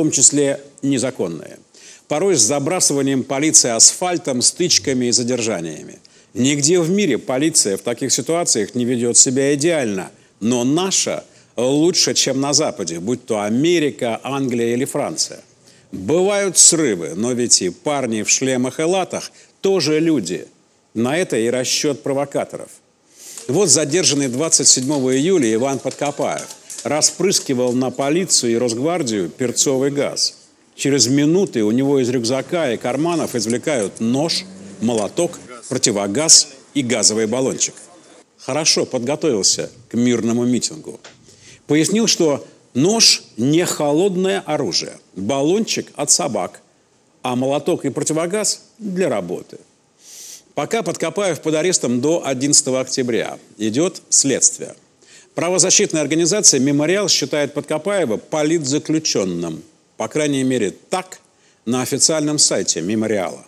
том числе незаконные. Порой с забрасыванием полиции асфальтом, стычками и задержаниями. Нигде в мире полиция в таких ситуациях не ведет себя идеально, но наша лучше, чем на Западе, будь то Америка, Англия или Франция. Бывают срывы, но ведь и парни в шлемах и латах тоже люди. На это и расчет провокаторов. Вот задержанный 27 июля Иван Подкопаев распрыскивал на полицию и Росгвардию перцовый газ. Через минуты у него из рюкзака и карманов извлекают нож, молоток, противогаз и газовый баллончик. Хорошо подготовился к мирному митингу. Пояснил, что нож не холодное оружие, баллончик от собак, а молоток и противогаз для работы. Пока Подкопаев под арестом до 11 октября. Идет следствие. Правозащитная организация «Мемориал» считает Подкопаева политзаключенным. По крайней мере, так на официальном сайте «Мемориала».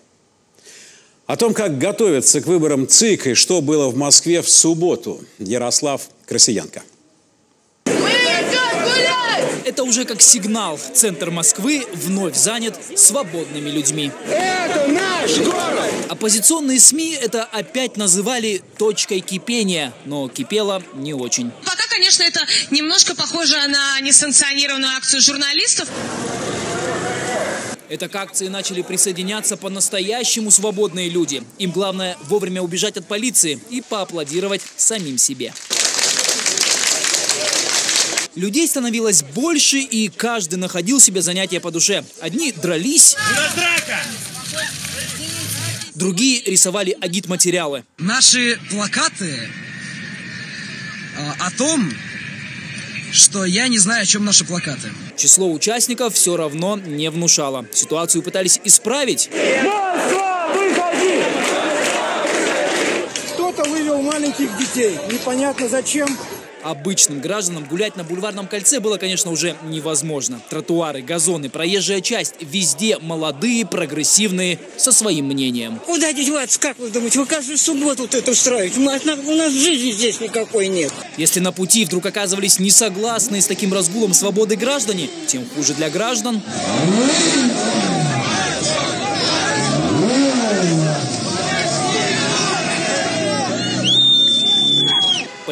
О том, как готовиться к выборам ЦИК и что было в Москве в субботу, Ярослав Красиянко. Это уже как сигнал. Центр Москвы вновь занят свободными людьми. Это наш город! Оппозиционные СМИ это опять называли точкой кипения, но кипело не очень. Пока, конечно, это немножко похоже на несанкционированную акцию журналистов. Это к акции начали присоединяться по-настоящему свободные люди. Им главное вовремя убежать от полиции и поаплодировать самим себе. Людей становилось больше, и каждый находил себе занятие по душе. Одни дрались, другие рисовали агит-материалы. Наши плакаты а, о том, что я не знаю, о чем наши плакаты. Число участников все равно не внушало. Ситуацию пытались исправить. Выходи! Кто-то вывел маленьких детей. Непонятно зачем. Обычным гражданам гулять на бульварном кольце было, конечно, уже невозможно. Тротуары, газоны, проезжая часть – везде молодые, прогрессивные, со своим мнением. Куда деваться, как вы думаете? Вы каждую субботу вот это устраиваете. У нас, у нас жизни здесь никакой нет. Если на пути вдруг оказывались не согласны с таким разгулом свободы граждане, тем хуже для граждан.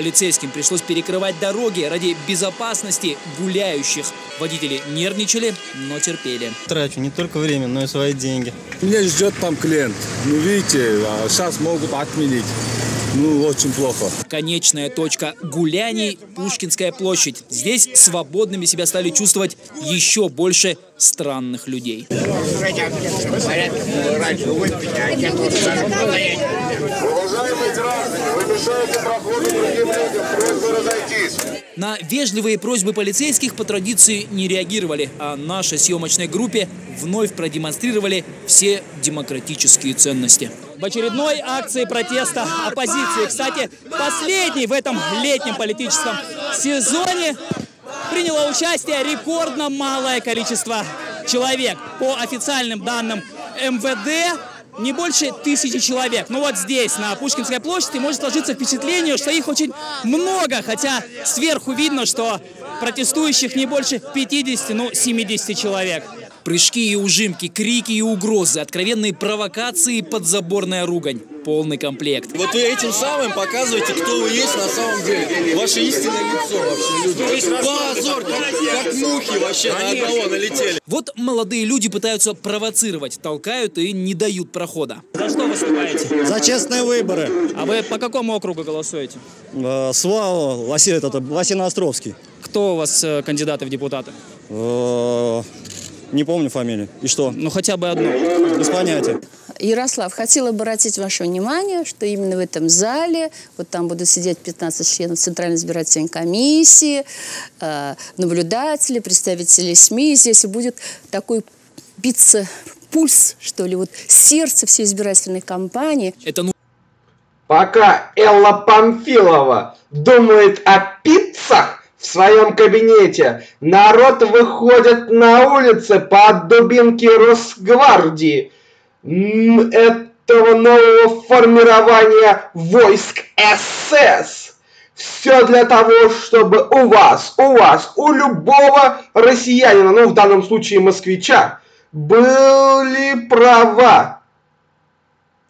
Полицейским пришлось перекрывать дороги ради безопасности гуляющих. Водители нервничали, но терпели. Трачу не только время, но и свои деньги. Меня ждет там клиент. Ну, видите, сейчас могут отменить. Ну, очень плохо. Конечная точка гуляний – Пушкинская площадь. Здесь свободными себя стали чувствовать еще больше странных людей. На вежливые просьбы полицейских по традиции не реагировали, а нашей съемочной группе вновь продемонстрировали все демократические ценности. В очередной акции протеста оппозиции, кстати, последней в этом летнем политическом сезоне, приняло участие рекордно малое количество человек. По официальным данным МВД, не больше тысячи человек. Ну вот здесь, на Пушкинской площади, может сложиться впечатление, что их очень много, хотя сверху видно, что протестующих не больше 50, ну 70 человек. Прыжки и ужимки, крики и угрозы, откровенные провокации и подзаборная ругань. Полный комплект. Вот вы этим самым показываете, кто вы есть на самом деле. Ваше истинное лицо вообще, люди. Позор, как, как мухи вообще на одного налетели. Вот молодые люди пытаются провоцировать, толкают и не дают прохода. За что выступаете? За честные выборы. А вы по какому округу голосуете? Э, СВА Василий, это, Василий Островский. Кто у вас э, кандидаты в депутаты? Не помню фамилию. И что? Ну хотя бы одну. Без понятия. Ярослав, хотела бы обратить ваше внимание, что именно в этом зале, вот там будут сидеть 15 членов Центральной избирательной комиссии, э, наблюдатели, представители СМИ. Здесь будет такой биться пульс, что ли, вот сердце всей избирательной кампании. Это ну Пока Элла Памфилова думает о пиццах в своем кабинете, народ выходит на улицы под дубинки Росгвардии этого нового формирования войск СС. Все для того, чтобы у вас, у вас, у любого россиянина, ну в данном случае москвича, были права.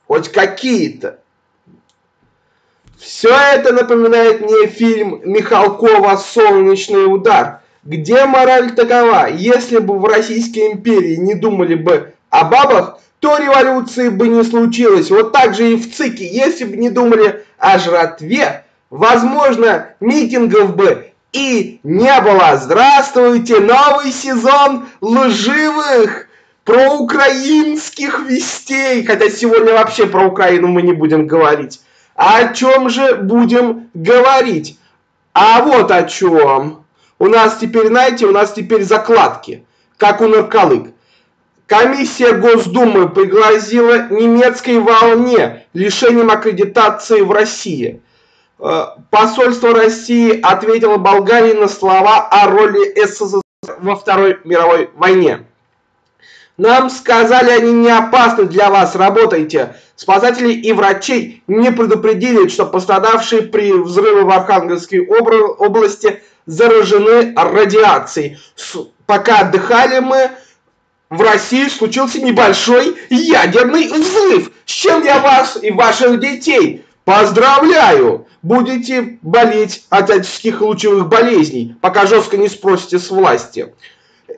Хоть какие-то. Все это напоминает мне фильм Михалкова «Солнечный удар», где мораль такова, если бы в Российской империи не думали бы о бабах, то революции бы не случилось. Вот так же и в ЦИКе, если бы не думали о жратве, возможно, митингов бы и не было. Здравствуйте, новый сезон лживых проукраинских вестей. Хотя сегодня вообще про Украину мы не будем говорить. О чем же будем говорить? А вот о чем. У нас теперь, знаете, у нас теперь закладки, как у нарколык. Комиссия Госдумы пригрозила немецкой волне лишением аккредитации в России. Э, посольство России ответило Болгарии на слова о роли СССР во Второй мировой войне. Нам сказали, они не опасны для вас, работайте. Спасатели и врачей не предупредили, что пострадавшие при взрыве в Архангельской области заражены радиацией. Пока отдыхали мы, в России случился небольшой ядерный взрыв, с чем я вас и ваших детей поздравляю. Будете болеть от отеческих лучевых болезней, пока жестко не спросите с власти.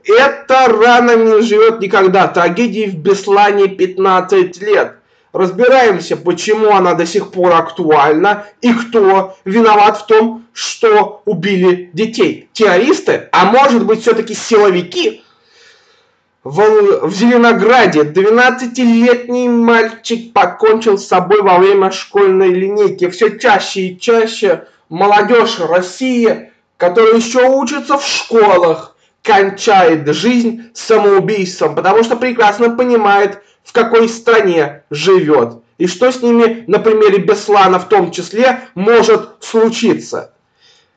Эта рана не живет никогда. Трагедии в Беслане 15 лет. Разбираемся, почему она до сих пор актуальна и кто виноват в том, что убили детей. Террористы, а может быть все-таки силовики? В, в Зеленограде 12-летний мальчик покончил с собой во время школьной линейки. Все чаще и чаще молодежь России, которая еще учится в школах, кончает жизнь самоубийством, потому что прекрасно понимает, в какой стране живет. И что с ними на примере Беслана в том числе может случиться.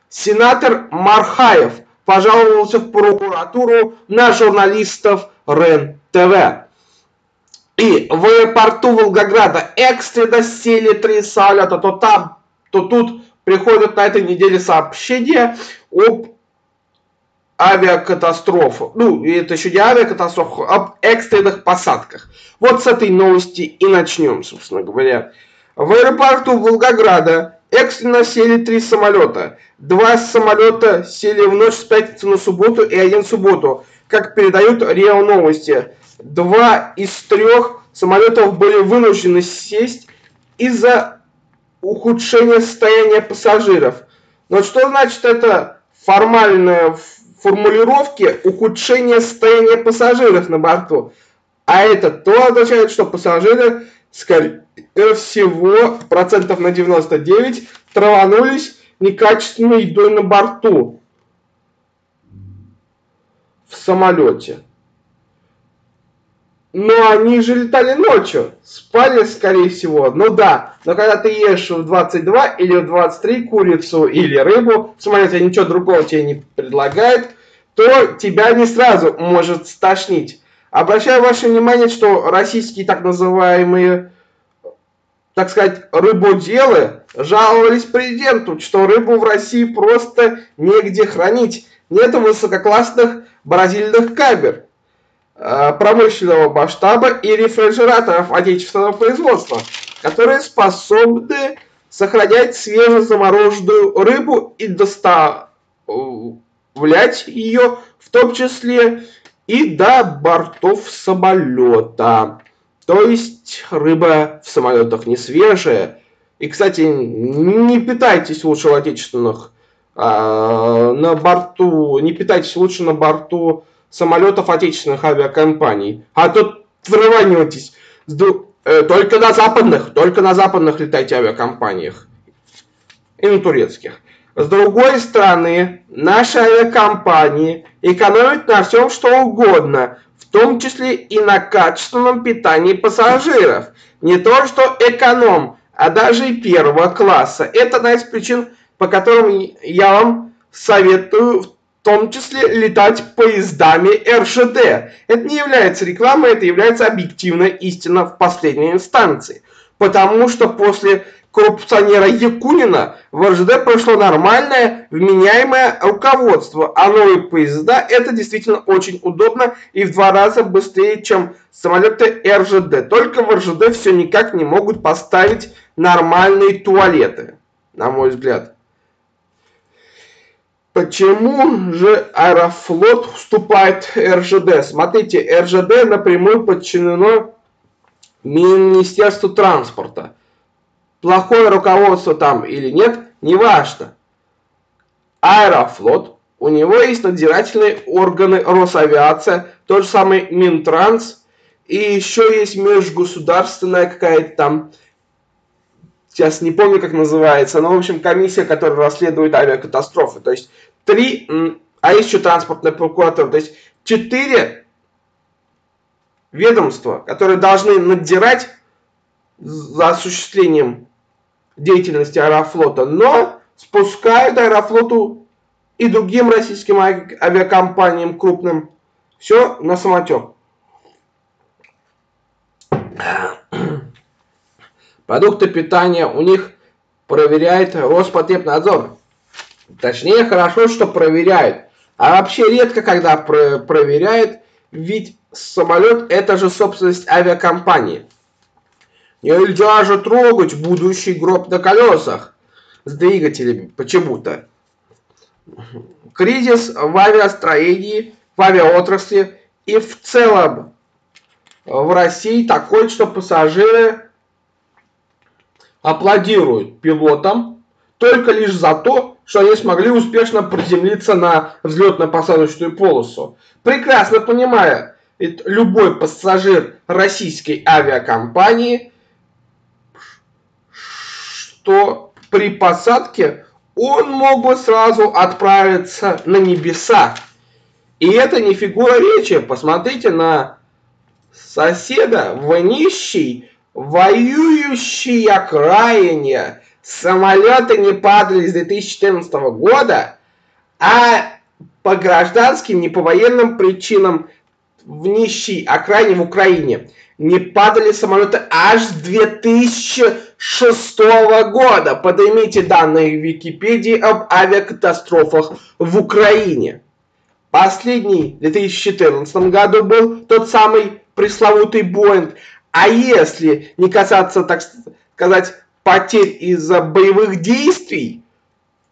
Сенатор Мархаев пожаловался в прокуратуру на журналистов РЕН-ТВ. И в аэропорту Волгограда экстренно сели три самолета. То там, то тут приходят на этой неделе сообщения об авиакатастрофу. Ну, это еще не авиакатастрофа, об экстренных посадках. Вот с этой новости и начнем, собственно говоря. В аэропорту Волгограда экстренно сели три самолета. Два самолета сели в ночь с пятницы на субботу и один в субботу, как передают РИА Новости. Два из трех самолетов были вынуждены сесть из-за ухудшения состояния пассажиров. Но что значит это формальное формулировки ухудшение состояния пассажиров на борту. А это то означает, что пассажиры, скорее всего, процентов на 99 траванулись некачественной едой на борту в самолете. Но они же летали ночью, спали, скорее всего. Ну да, но когда ты ешь в 22 или в 23 курицу или рыбу, самолете ничего другого тебе не предлагает, то тебя не сразу может стошнить. Обращаю ваше внимание, что российские так называемые, так сказать, рыбоделы жаловались президенту, что рыбу в России просто негде хранить. Нет высококлассных бразильных камер э, промышленного масштаба и рефрижераторов отечественного производства, которые способны сохранять свежезамороженную рыбу и доставлять ее, в том числе и до бортов самолета. То есть рыба в самолетах не свежая. И, кстати, не питайтесь лучше в отечественных а, на борту, не питайтесь лучше на борту самолетов отечественных авиакомпаний. А то рванетесь. Э, только на западных, только на западных летайте авиакомпаниях. И на турецких. С другой стороны, наши авиакомпании экономят на всем что угодно, в том числе и на качественном питании пассажиров. Не то что эконом, а даже и первого класса. Это одна из причин, по которым я вам советую в том числе летать поездами РЖД. Это не является рекламой, это является объективная истина в последней инстанции. Потому что после коррупционера Якунина в РЖД прошло нормальное, вменяемое руководство, а новые поезда это действительно очень удобно и в два раза быстрее, чем самолеты РЖД. Только в РЖД все никак не могут поставить нормальные туалеты, на мой взгляд. Почему же Аэрофлот уступает РЖД? Смотрите, РЖД напрямую подчинено Министерству транспорта плохое руководство там или нет, неважно. Аэрофлот, у него есть надзирательные органы Росавиация, тот же самый Минтранс, и еще есть межгосударственная какая-то там, сейчас не помню, как называется, но, в общем, комиссия, которая расследует авиакатастрофы. То есть три, а еще транспортная прокуратура, то есть четыре ведомства, которые должны надзирать за осуществлением деятельности Аэрофлота, но спускают Аэрофлоту и другим российским авиакомпаниям крупным все на самотек. Продукты питания у них проверяет Роспотребнадзор. Точнее, хорошо, что проверяют. А вообще редко, когда про проверяют, ведь самолет это же собственность авиакомпании. Нельзя же трогать будущий гроб на колесах с двигателями почему-то. Кризис в авиастроении, в авиаотрасли и в целом в России такой, что пассажиры аплодируют пилотам только лишь за то, что они смогли успешно приземлиться на взлетно-посадочную полосу. Прекрасно понимая, любой пассажир российской авиакомпании – что при посадке он мог бы сразу отправиться на небеса. И это не фигура речи. Посмотрите на соседа в нищей, воюющей окраине. Самолеты не падали с 2014 года, а по гражданским, не по военным причинам в нищей окраине в Украине не падали самолеты аж с 2006 года. Поднимите данные в Википедии об авиакатастрофах в Украине. Последний в 2014 году был тот самый пресловутый Боинг. А если не касаться, так сказать, потерь из-за боевых действий,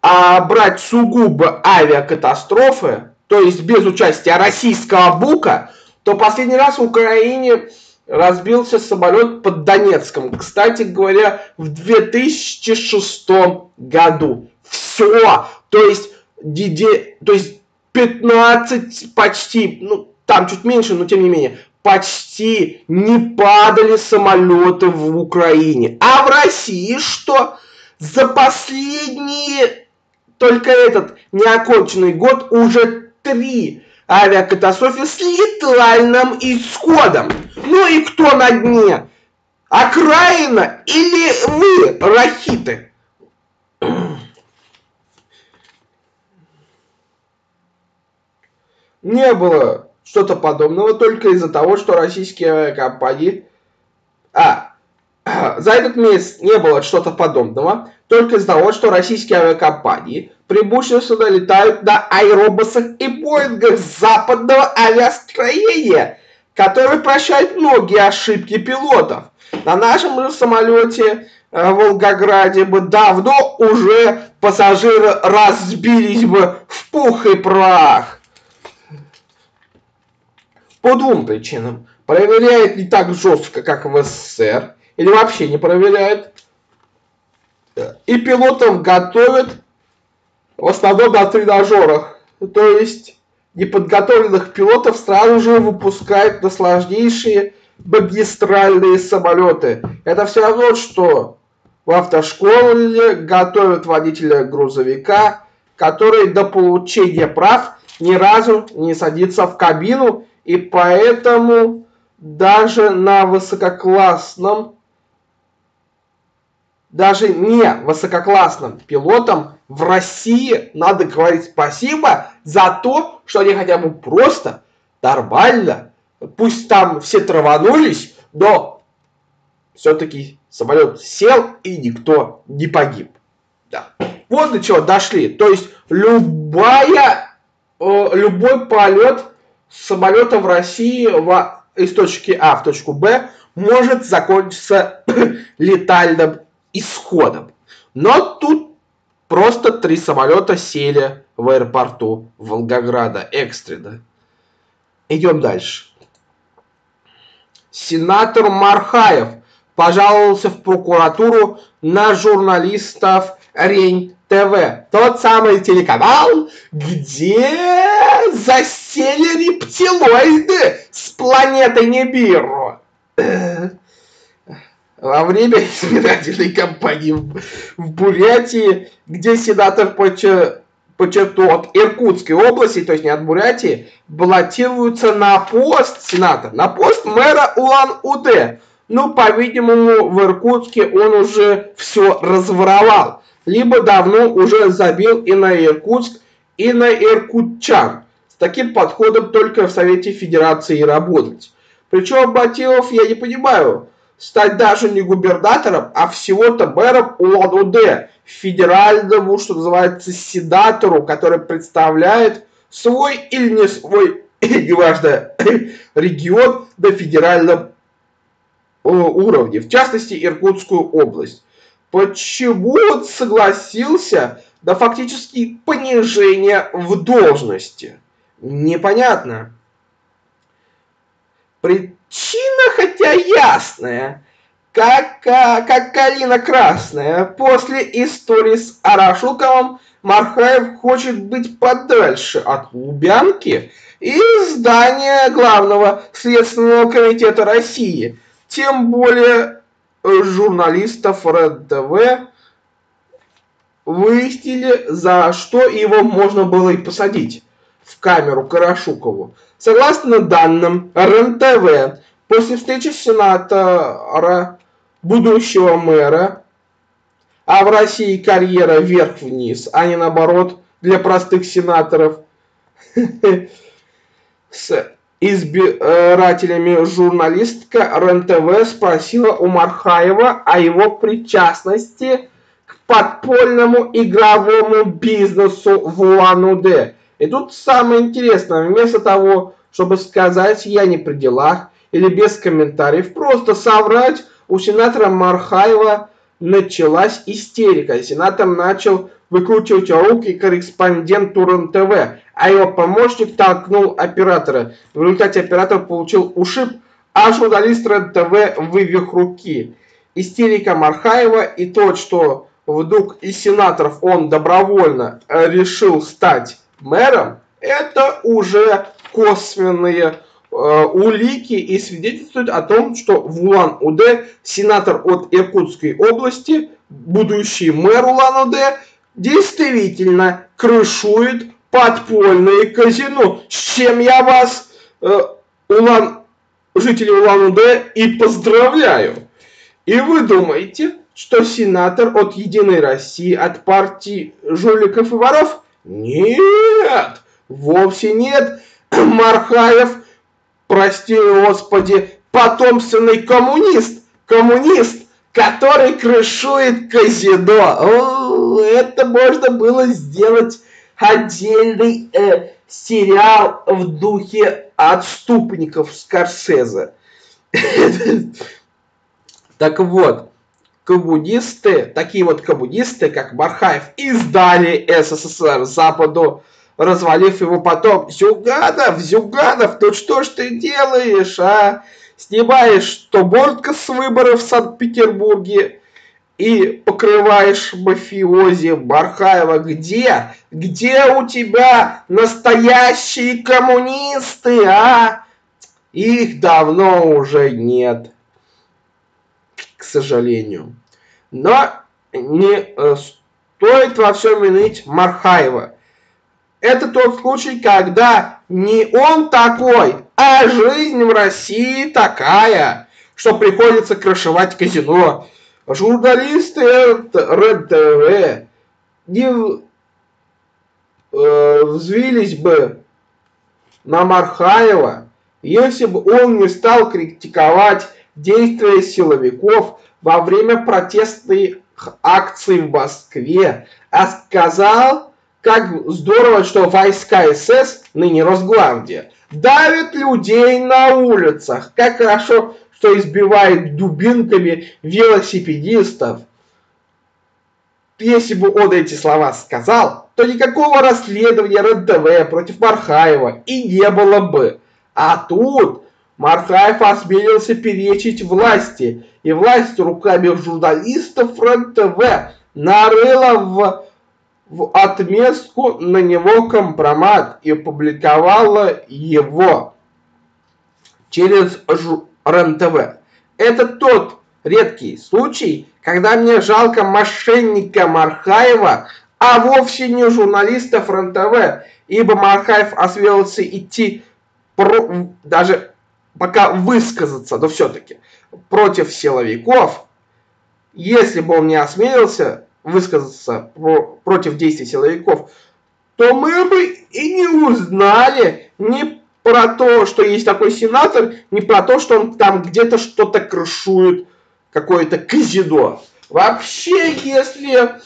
а брать сугубо авиакатастрофы, то есть без участия российского БУКа, то последний раз в Украине разбился самолет под Донецком. Кстати говоря, в 2006 году. Все. То есть, диде, то есть 15 почти, ну там чуть меньше, но тем не менее, почти не падали самолеты в Украине. А в России что? За последние, только этот неоконченный год уже три авиакатастрофе с летальным исходом. Ну и кто на дне? Окраина или вы, рахиты? Не было что-то подобного только из-за того, что российские авиакомпании... А, за этот месяц не было что-то подобного только из-за того, что российские авиакомпании преимущественно летают на аэробусах и боингах западного авиастроения, которые прощают многие ошибки пилотов. На нашем же самолете э, в Волгограде бы давно уже пассажиры разбились бы в пух и прах. По двум причинам. Проверяет не так жестко, как в СССР, или вообще не проверяет. И пилотов готовят в основном на тренажерах. То есть неподготовленных пилотов сразу же выпускают на сложнейшие магистральные самолеты. Это все равно, что в автошколе готовят водителя грузовика, который до получения прав ни разу не садится в кабину, и поэтому даже на высококлассном даже не высококлассным пилотам в России надо говорить спасибо за то, что они хотя бы просто нормально, пусть там все траванулись, но все-таки самолет сел и никто не погиб. Да. Вот до чего дошли. То есть любая, э, любой полет самолета в России в, из точки А в точку Б может закончиться летальным исходом. Но тут просто три самолета сели в аэропорту Волгограда экстренно. Идем дальше. Сенатор Мархаев пожаловался в прокуратуру на журналистов Рень ТВ. Тот самый телеканал, где засели рептилоиды с планеты Небиру. Во время избирательной кампании в Бурятии, где сенатор подчеркнул от Иркутской области, то есть не от Бурятии, баллотируются на пост сенатора, на пост мэра Улан-Удэ. Ну, по-видимому, в Иркутске он уже все разворовал. Либо давно уже забил и на Иркутск, и на иркутчан. С таким подходом только в Совете Федерации работать. Причем мотивов я не понимаю. Стать даже не губернатором, а всего-то мэром Улан-Удэ, федеральному, что называется, седатору, который представляет свой или не свой, неважно, регион на федеральном уровне, в частности Иркутскую область. Почему он согласился на фактически понижение в должности? Непонятно. Причина, хотя ясная, как, как калина красная. После истории с Арашуковым Мархаев хочет быть подальше от Лубянки и здания главного следственного комитета России – тем более журналистов РЕН-ТВ выяснили, за что его можно было и посадить в камеру Карашукову. Согласно данным РЕН-ТВ, после встречи сенатора будущего мэра, а в России карьера вверх-вниз, а не наоборот для простых сенаторов, с избирателями журналистка РЕН-ТВ спросила у Мархаева о его причастности к подпольному игровому бизнесу в Улан-Удэ. И тут самое интересное, вместо того, чтобы сказать «я не при делах» или без комментариев, просто соврать, у сенатора Мархаева началась истерика. Сенатор начал выкручивать руки корреспонденту РЕН-ТВ, а его помощник толкнул оператора. В результате оператор получил ушиб, а журналист РЕН-ТВ вывих руки. Истерика Мархаева и то, что вдруг из сенаторов он добровольно решил стать мэром, это уже косвенные улики и свидетельствуют о том, что в Улан-Удэ сенатор от Иркутской области, будущий мэр Улан-Удэ, действительно крышует подпольное казино, с чем я вас, э, Улан, жители Улан-Удэ, и поздравляю. И вы думаете, что сенатор от Единой России, от партии жуликов и воров? Нет, вовсе нет. Мархаев, прости господи, потомственный коммунист, коммунист, который крышует казино. О, это можно было сделать отдельный э, сериал в духе отступников Скорсезе. Так вот, коммунисты, такие вот коммунисты, как Мархаев, издали СССР Западу, развалив его потом. Зюганов, Зюганов, ну что ж ты делаешь, а? Снимаешь Тобортка с выборов в Санкт-Петербурге, и покрываешь мафиози Бархаева. Где? Где у тебя настоящие коммунисты, а? Их давно уже нет, к сожалению. Но не э, стоит во всем винить Мархаева. Это тот случай, когда не он такой, а жизнь в России такая, что приходится крышевать казино. Журналисты РЕН-ТВ не э, взвились бы на Мархаева, если бы он не стал критиковать действия силовиков во время протестных акций в Москве, а сказал, как здорово, что войска СС, ныне Росгвардия, давят людей на улицах. Как хорошо, что избивает дубинками велосипедистов. Если бы он эти слова сказал, то никакого расследования РНТВ против Мархаева и не было бы. А тут Мархаев осмелился перечить власти, и власть руками журналистов РНТВ нарыла в, в отместку на него компромат и опубликовала его через РНТВ. Это тот редкий случай, когда мне жалко мошенника Мархаева, а вовсе не журналистов РНТВ, ибо Мархаев осмелился идти про, даже пока высказаться, но все-таки против силовиков, если бы он не осмелился высказаться про, против действий силовиков, то мы бы и не узнали ни про то, что есть такой сенатор, не про то, что он там где-то что-то крышует, какое-то казино. Вообще, если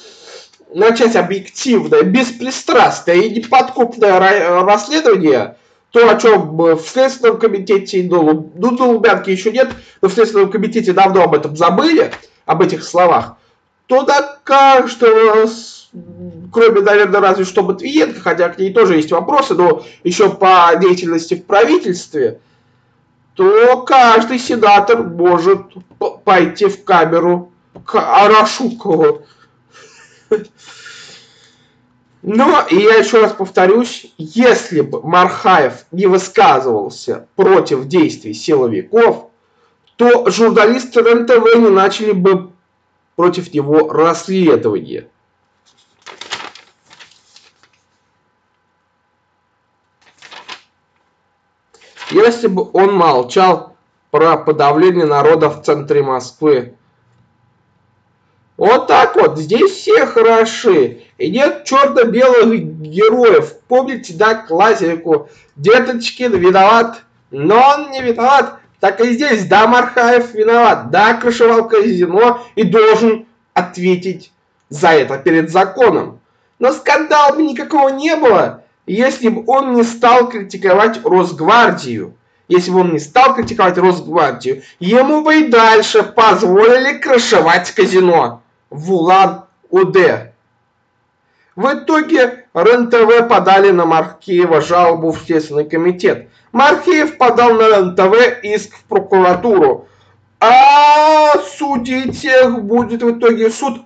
начать объективное, беспристрастное и неподкупное расследование, то, о чем в Следственном комитете, ну, ну, Лубянки еще нет, но в Следственном комитете давно об этом забыли, об этих словах, то до каждого, кроме, наверное, разве что Матвиенко, хотя к ней тоже есть вопросы, но еще по деятельности в правительстве, то каждый сенатор может пойти в камеру к Арашукову но, и я еще раз повторюсь, если бы Мархаев не высказывался против действий силовиков, то журналисты РНТВ не начали бы против него расследование. Если бы он молчал про подавление народа в центре Москвы, вот так вот, здесь все хороши. И нет черно-белых героев. Помните, да, классику? Деточкин виноват, но он не виноват. Так и здесь, да, Мархаев виноват, да, крышевал казино и должен ответить за это перед законом. Но скандала бы никакого не было, если бы он не стал критиковать Росгвардию. Если бы он не стал критиковать Росгвардию, ему бы и дальше позволили крышевать казино в Улан-Удэ. В итоге РНТВ подали на Маркиева жалобу в Следственный комитет. Маркиев подал на РНТВ иск в прокуратуру. А судить их будет в итоге суд.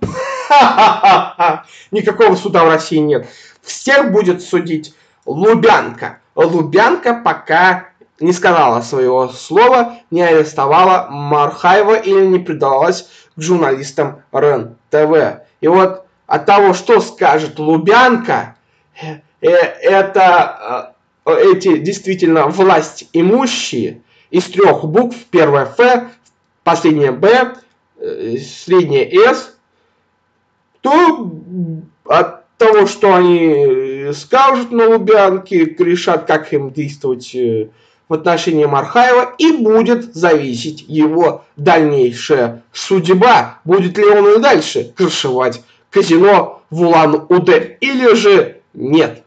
Никакого суда в России нет. Всех будет судить Лубянка. Лубянка пока не сказала своего слова, не арестовала Мархаева или не предалась к журналистам РЕН-ТВ. И вот от того, что скажет Лубянка, это э, эти действительно власть имущие из трех букв, первая Ф, последняя Б, средняя С, то от того, что они скажут на Лубянке, решат, как им действовать в отношении Мархаева и будет зависеть его дальнейшая судьба. Будет ли он и дальше крышевать казино в Улан-Удэ или же нет.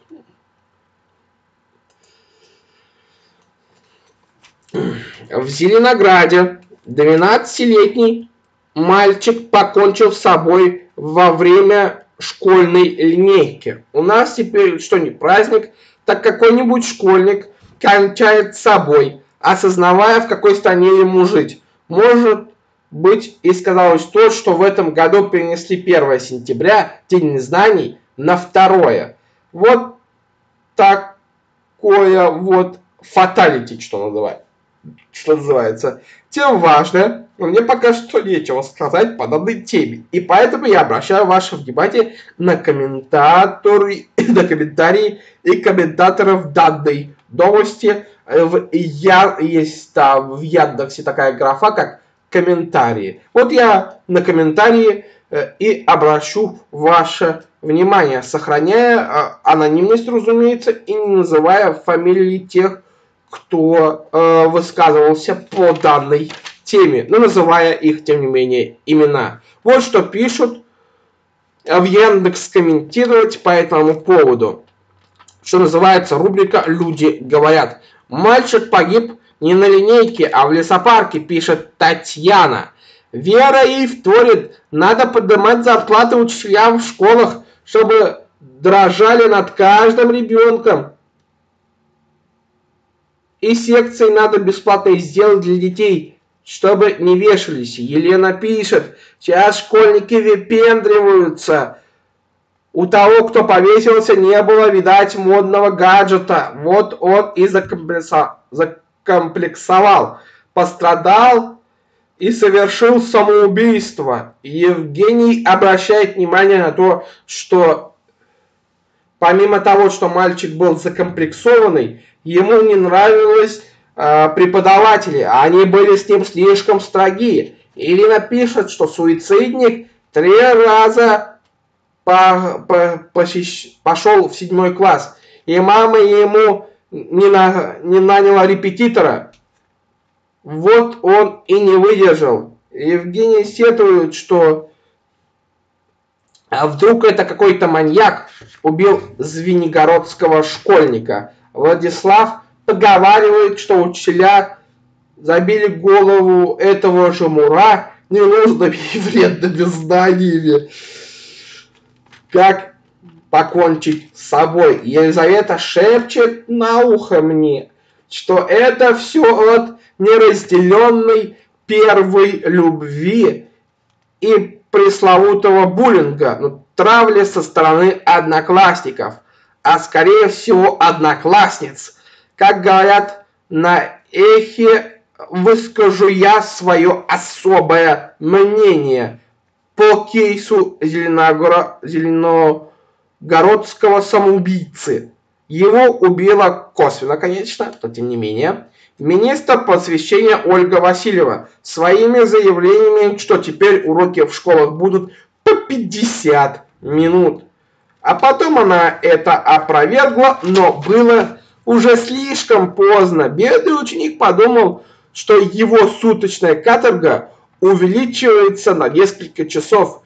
В Зеленограде 12-летний мальчик покончил с собой во время школьной линейки. У нас теперь что не праздник, так какой-нибудь школьник – кончает с собой, осознавая, в какой стране ему жить. Может быть и сказалось то, что в этом году перенесли 1 сентября, День знаний, на 2. Вот такое вот фаталити, что называется. Что называется. Тем важно, но мне пока что нечего сказать по данной теме. И поэтому я обращаю ваше внимание на комментаторы, на комментарии и комментаторов данной новости. В, я, есть там в Яндексе такая графа, как комментарии. Вот я на комментарии э, и обращу ваше внимание, сохраняя э, анонимность, разумеется, и не называя фамилии тех, кто э, высказывался по данной теме, но называя их, тем не менее, имена. Вот что пишут в Яндекс комментировать по этому поводу. Что называется рубрика «Люди говорят». Мальчик погиб не на линейке, а в лесопарке, пишет Татьяна. Вера ей вторит, надо поднимать зарплаты учителям в школах, чтобы дрожали над каждым ребенком. И секции надо бесплатно сделать для детей, чтобы не вешались. Елена пишет, сейчас школьники выпендриваются. У того, кто повесился, не было, видать, модного гаджета. Вот он и закомплексовал. Пострадал и совершил самоубийство. Евгений обращает внимание на то, что помимо того, что мальчик был закомплексованный, ему не нравилось э, преподаватели, а они были с ним слишком строги. Ирина пишет, что суицидник три раза по, по, посещ, пошел в седьмой класс, и мама ему не, на, не наняла репетитора. Вот он и не выдержал. Евгений сетует, что а вдруг это какой-то маньяк убил звенигородского школьника. Владислав поговаривает, что учителя забили голову этого же мура ненужными и вредными знаниями. Как покончить с собой. Елизавета шепчет на ухо мне, что это все от неразделенной первой любви и пресловутого буллинга, ну, травли со стороны одноклассников – а скорее всего одноклассниц. Как говорят на эхе, выскажу я свое особое мнение по кейсу Зеленогоро... Зеленогородского самоубийцы. Его убила косвенно, конечно, но тем не менее. Министр просвещения Ольга Васильева своими заявлениями, что теперь уроки в школах будут по 50 минут. А потом она это опровергла, но было уже слишком поздно. Бедный ученик подумал, что его суточная каторга увеличивается на несколько часов,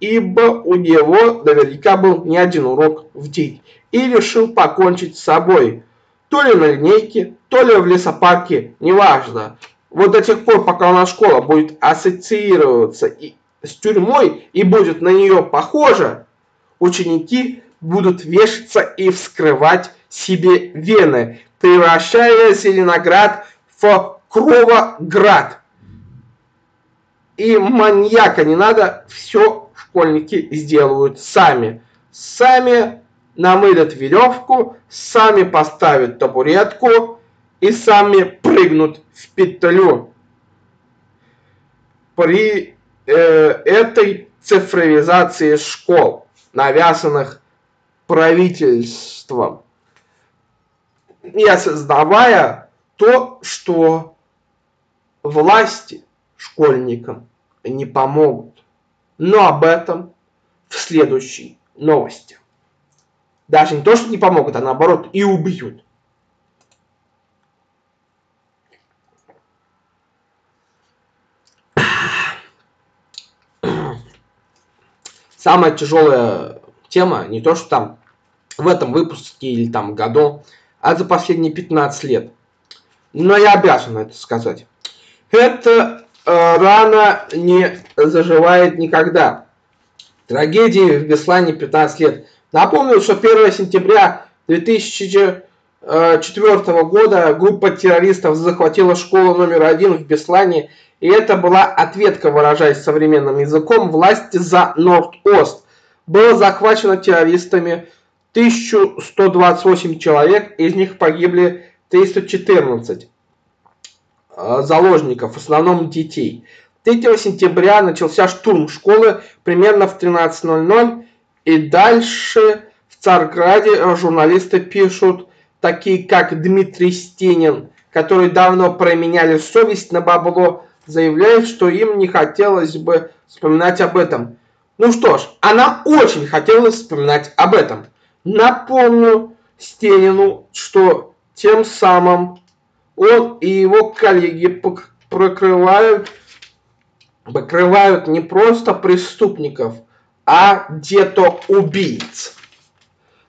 ибо у него наверняка был не один урок в день, и решил покончить с собой. То ли на линейке, то ли в лесопарке, неважно. Вот до тех пор, пока у нас школа будет ассоциироваться и с тюрьмой и будет на нее похожа, ученики будут вешаться и вскрывать себе вены, превращая Зеленоград в Кровоград. И маньяка не надо, все школьники сделают сами. Сами намылят веревку, сами поставят табуретку и сами прыгнут в петлю. При э, этой цифровизации школ навязанных правительством, не осознавая то, что власти школьникам не помогут. Но об этом в следующей новости. Даже не то, что не помогут, а наоборот и убьют. самая тяжелая тема, не то что там в этом выпуске или там году, а за последние 15 лет. Но я обязан это сказать. Это э, рана не заживает никогда. Трагедии в Беслане 15 лет. Напомню, что 1 сентября 2004 года группа террористов захватила школу номер один в Беслане и это была ответка, выражаясь современным языком, власти за Норд-Ост. Было захвачено террористами 1128 человек, из них погибли 314 э, заложников, в основном детей. 3 сентября начался штурм школы примерно в 13.00, и дальше в Царграде журналисты пишут, такие как Дмитрий Стенин, которые давно променяли совесть на бабло, заявляют, что им не хотелось бы вспоминать об этом. Ну что ж, а нам очень хотелось вспоминать об этом. Напомню Стенину, что тем самым он и его коллеги прокрывают, покрывают не просто преступников, а где-то убийц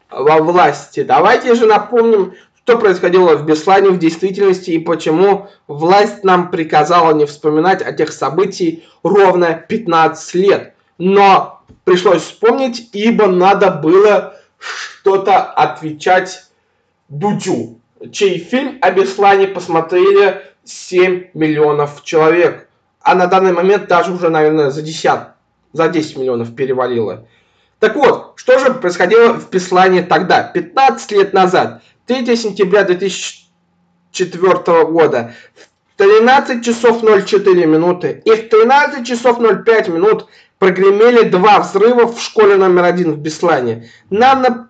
во власти. Давайте же напомним, что происходило в Беслане в действительности и почему власть нам приказала не вспоминать о тех событиях ровно 15 лет. Но пришлось вспомнить, ибо надо было что-то отвечать Дудю, чей фильм о Беслане посмотрели 7 миллионов человек. А на данный момент даже уже, наверное, за 10, за 10 миллионов перевалило. Так вот, что же происходило в Беслане тогда, 15 лет назад, 3 сентября 2004 года, в 13 часов 04 минуты и в 13 часов 05 минут прогремели два взрыва в школе номер один в Беслане. Нам на,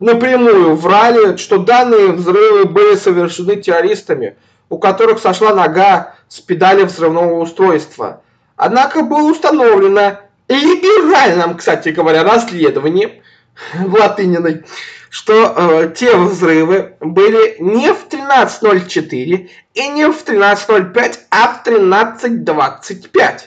напрямую врали, что данные взрывы были совершены террористами, у которых сошла нога с педали взрывного устройства. Однако было установлено либеральным, кстати говоря, расследованием Латыниной, что э, те взрывы были не в 13.04 и не в 13.05, а в 13.25.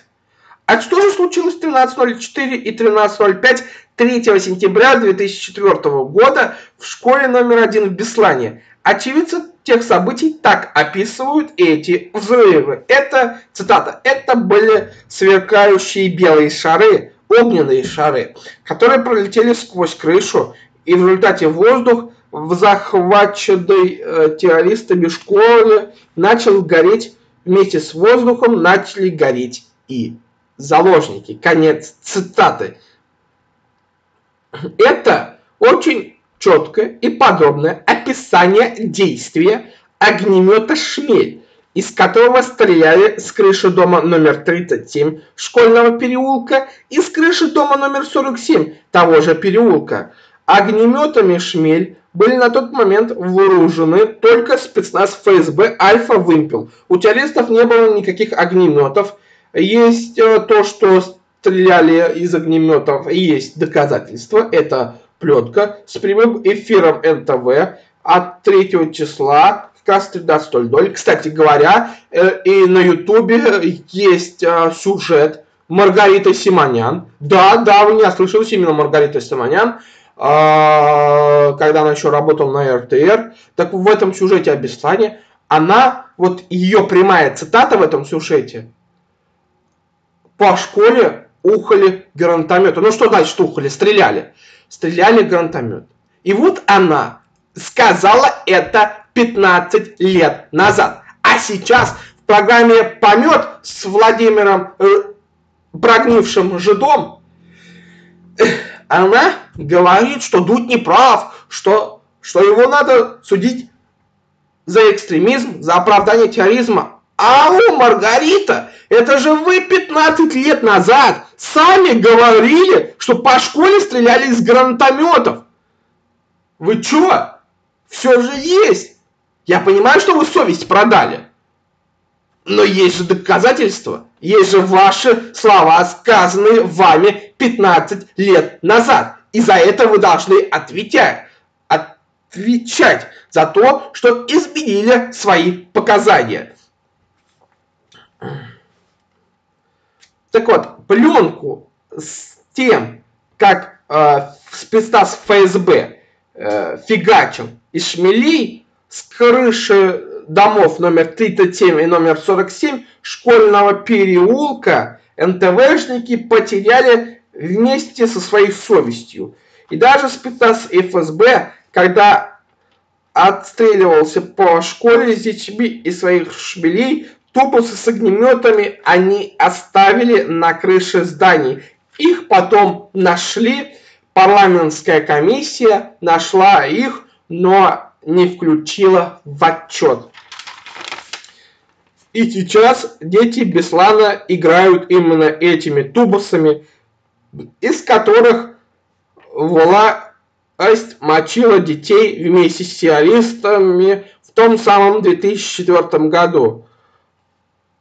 А что же случилось в 13.04 и 13.05 3 сентября 2004 года в школе номер один в Беслане? Очевидцы тех событий так описывают эти взрывы. Это, цитата, это были сверкающие белые шары, огненные шары, которые пролетели сквозь крышу, и в результате воздух в захваченной э, террористами школе начал гореть вместе с воздухом, начали гореть и заложники. Конец цитаты. Это очень четкое и подробное описание действия огнемета «Шмель», из которого стреляли с крыши дома номер 37 школьного переулка и с крыши дома номер 47 того же переулка. Огнеметами «Шмель» были на тот момент вооружены только спецназ ФСБ «Альфа-Вымпел». У террористов не было никаких огнеметов. Есть э, то, что стреляли из огнеметов, есть доказательства. Это плетка с прямым эфиром НТВ от 3 числа как раз 13.00. Кстати говоря, э, и на ютубе есть э, сюжет Маргарита Симонян. Да, да, вы не ослышались, именно Маргарита Симонян, а, когда она еще работала на РТР. Так в этом сюжете о Беслане, она, вот ее прямая цитата в этом сюжете, по школе ухали гранатометы. Ну что значит ухали? Стреляли стреляли гранатомет. И вот она сказала это 15 лет назад. А сейчас в программе «Помет» с Владимиром э, прогнившим жидом она говорит, что Дудь не прав, что, что его надо судить за экстремизм, за оправдание терроризма. Ау, Маргарита, это же вы 15 лет назад сами говорили, что по школе стреляли из гранатометов. Вы чё? Все же есть. Я понимаю, что вы совесть продали. Но есть же доказательства. Есть же ваши слова, сказанные вами 15 лет назад. И за это вы должны отвечать. Отвечать за то, что изменили свои показания. Так вот, пленку с тем, как э, спецназ ФСБ э, фигачил из шмелей с крыши домов номер 37 и номер 47 школьного переулка НТВшники потеряли вместе со своей совестью. И даже спецназ ФСБ, когда отстреливался по школе с детьми из своих шмелей, Тубусы с огнеметами они оставили на крыше зданий. Их потом нашли, парламентская комиссия нашла их, но не включила в отчет. И сейчас дети Беслана играют именно этими тубусами, из которых власть мочила детей вместе с террористами в том самом 2004 году.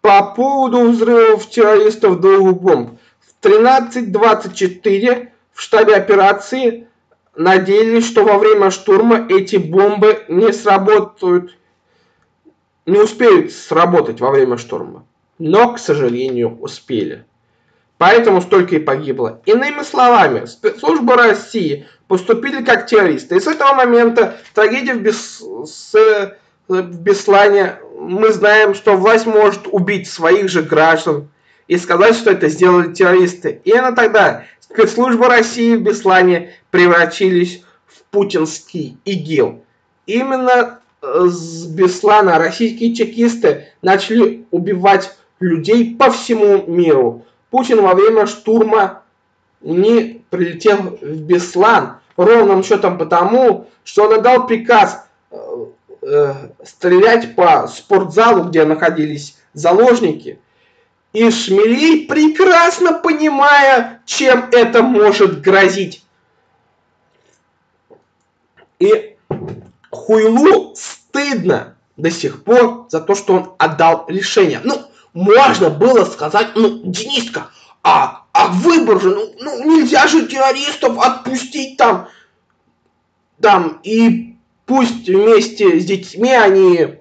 По поводу взрывов террористов двух бомб. В 13.24 в штабе операции надеялись, что во время штурма эти бомбы не сработают. не успеют сработать во время штурма. Но, к сожалению, успели. Поэтому столько и погибло. Иными словами, спецслужбы России поступили как террористы. И с этого момента трагедия в, Бес... с... в Беслане мы знаем, что власть может убить своих же граждан и сказать, что это сделали террористы. И именно тогда спецслужбы России в Беслане превратились в путинский ИГИЛ. Именно э, с Беслана российские чекисты начали убивать людей по всему миру. Путин во время штурма не прилетел в Беслан ровным счетом потому, что он отдал приказ э, стрелять по спортзалу, где находились заложники. И Шмелей, прекрасно понимая, чем это может грозить. И Хуйлу стыдно до сих пор за то, что он отдал решение. Ну, можно было сказать, ну, Дениска, а, а выбор же, ну, ну нельзя же террористов отпустить там, там, и пусть вместе с детьми они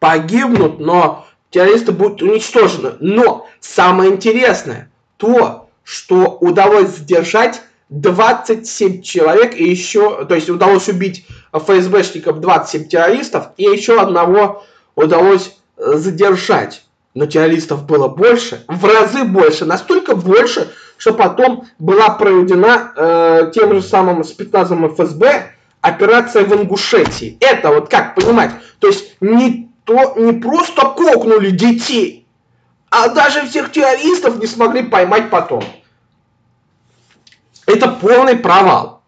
погибнут, но террористы будут уничтожены. Но самое интересное, то, что удалось сдержать 27 человек, и еще, то есть удалось убить ФСБшников 27 террористов, и еще одного удалось задержать но террористов было больше, в разы больше, настолько больше, что потом была проведена э, тем же самым спецназом ФСБ операция в Ингушетии. Это вот как понимать? То есть не, то, не просто кокнули детей, а даже всех террористов не смогли поймать потом. Это полный провал.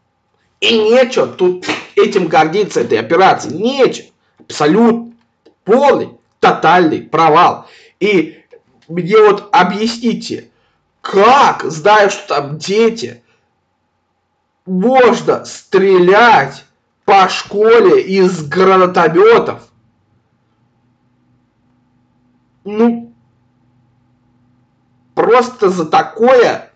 И нечего тут этим гордиться, этой операцией. Нечего. Абсолютно. Полный, тотальный провал. И мне вот объясните, как, зная, что там дети, можно стрелять по школе из гранатометов? Ну, просто за такое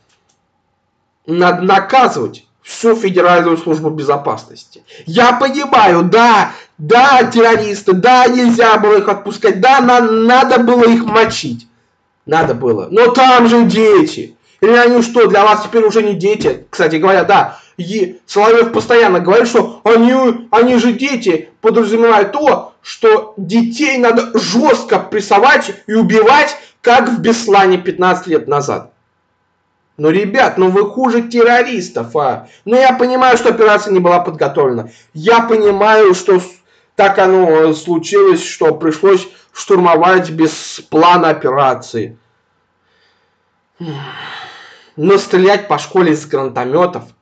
надо наказывать всю Федеральную службу безопасности. Я понимаю, да, да, террористы, да, нельзя было их отпускать, да, на, надо было их мочить. Надо было. Но там же дети. Или они что, для вас теперь уже не дети? Кстати говоря, да, и Соловьев постоянно говорит, что они, они же дети, подразумевая то, что детей надо жестко прессовать и убивать, как в Беслане 15 лет назад. Ну, ребят, ну вы хуже террористов, а. Ну, я понимаю, что операция не была подготовлена. Я понимаю, что так оно случилось, что пришлось штурмовать без плана операции. Но стрелять по школе из гранатометов –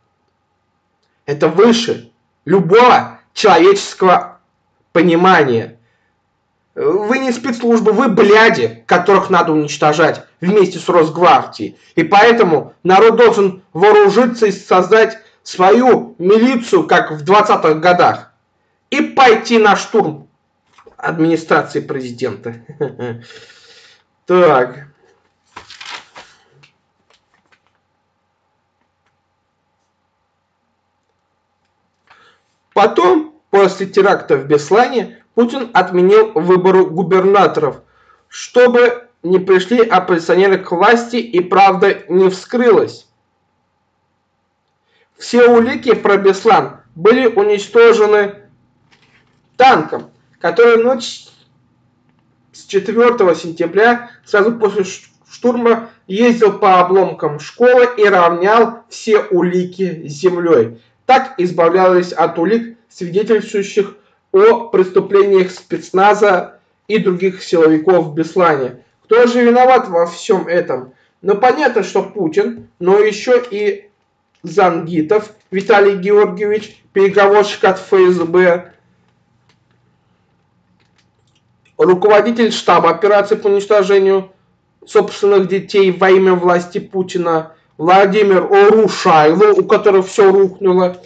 это выше любого человеческого понимания. Вы не спецслужбы, вы бляди, которых надо уничтожать вместе с Росгвардией. И поэтому народ должен вооружиться и создать свою милицию, как в 20-х годах. И пойти на штурм администрации президента. Так. Потом, после теракта в Беслане, Путин отменил выборы губернаторов, чтобы не пришли оппозиционеры к власти и правда не вскрылась. Все улики про Беслан были уничтожены танком, который ночь с 4 сентября, сразу после штурма, ездил по обломкам школы и равнял все улики с землей. Так избавлялись от улик, свидетельствующих о преступлениях спецназа и других силовиков в Беслане. Кто же виноват во всем этом? Ну, понятно, что Путин, но еще и Зангитов Виталий Георгиевич, переговорщик от ФСБ, руководитель штаба операции по уничтожению собственных детей во имя власти Путина, Владимир Орушайло, у которого все рухнуло,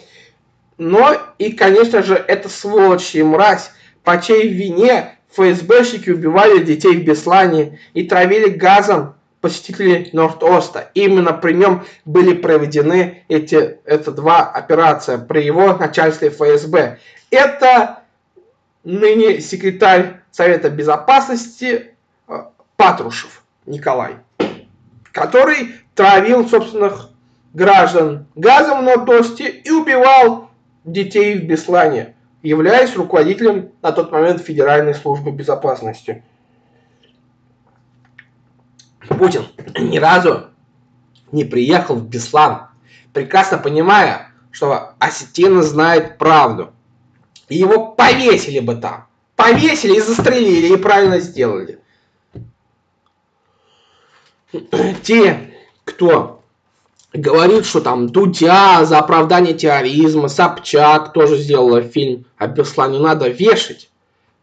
но и, конечно же, это сволочь и мразь, по чьей вине ФСБшники убивали детей в Беслане и травили газом посетителей Норд-Оста. Именно при нем были проведены эти это два операции при его начальстве ФСБ. Это ныне секретарь Совета Безопасности э, Патрушев Николай, который травил собственных граждан газом на тосте и убивал детей в Беслане, являясь руководителем на тот момент Федеральной службы безопасности. Путин ни разу не приехал в Беслан, прекрасно понимая, что Осетина знает правду. И его повесили бы там. Повесили и застрелили, и правильно сделали. Те, кто говорит, что там Дудя за оправдание терроризма, Собчак тоже сделала фильм о Беслане, надо вешать.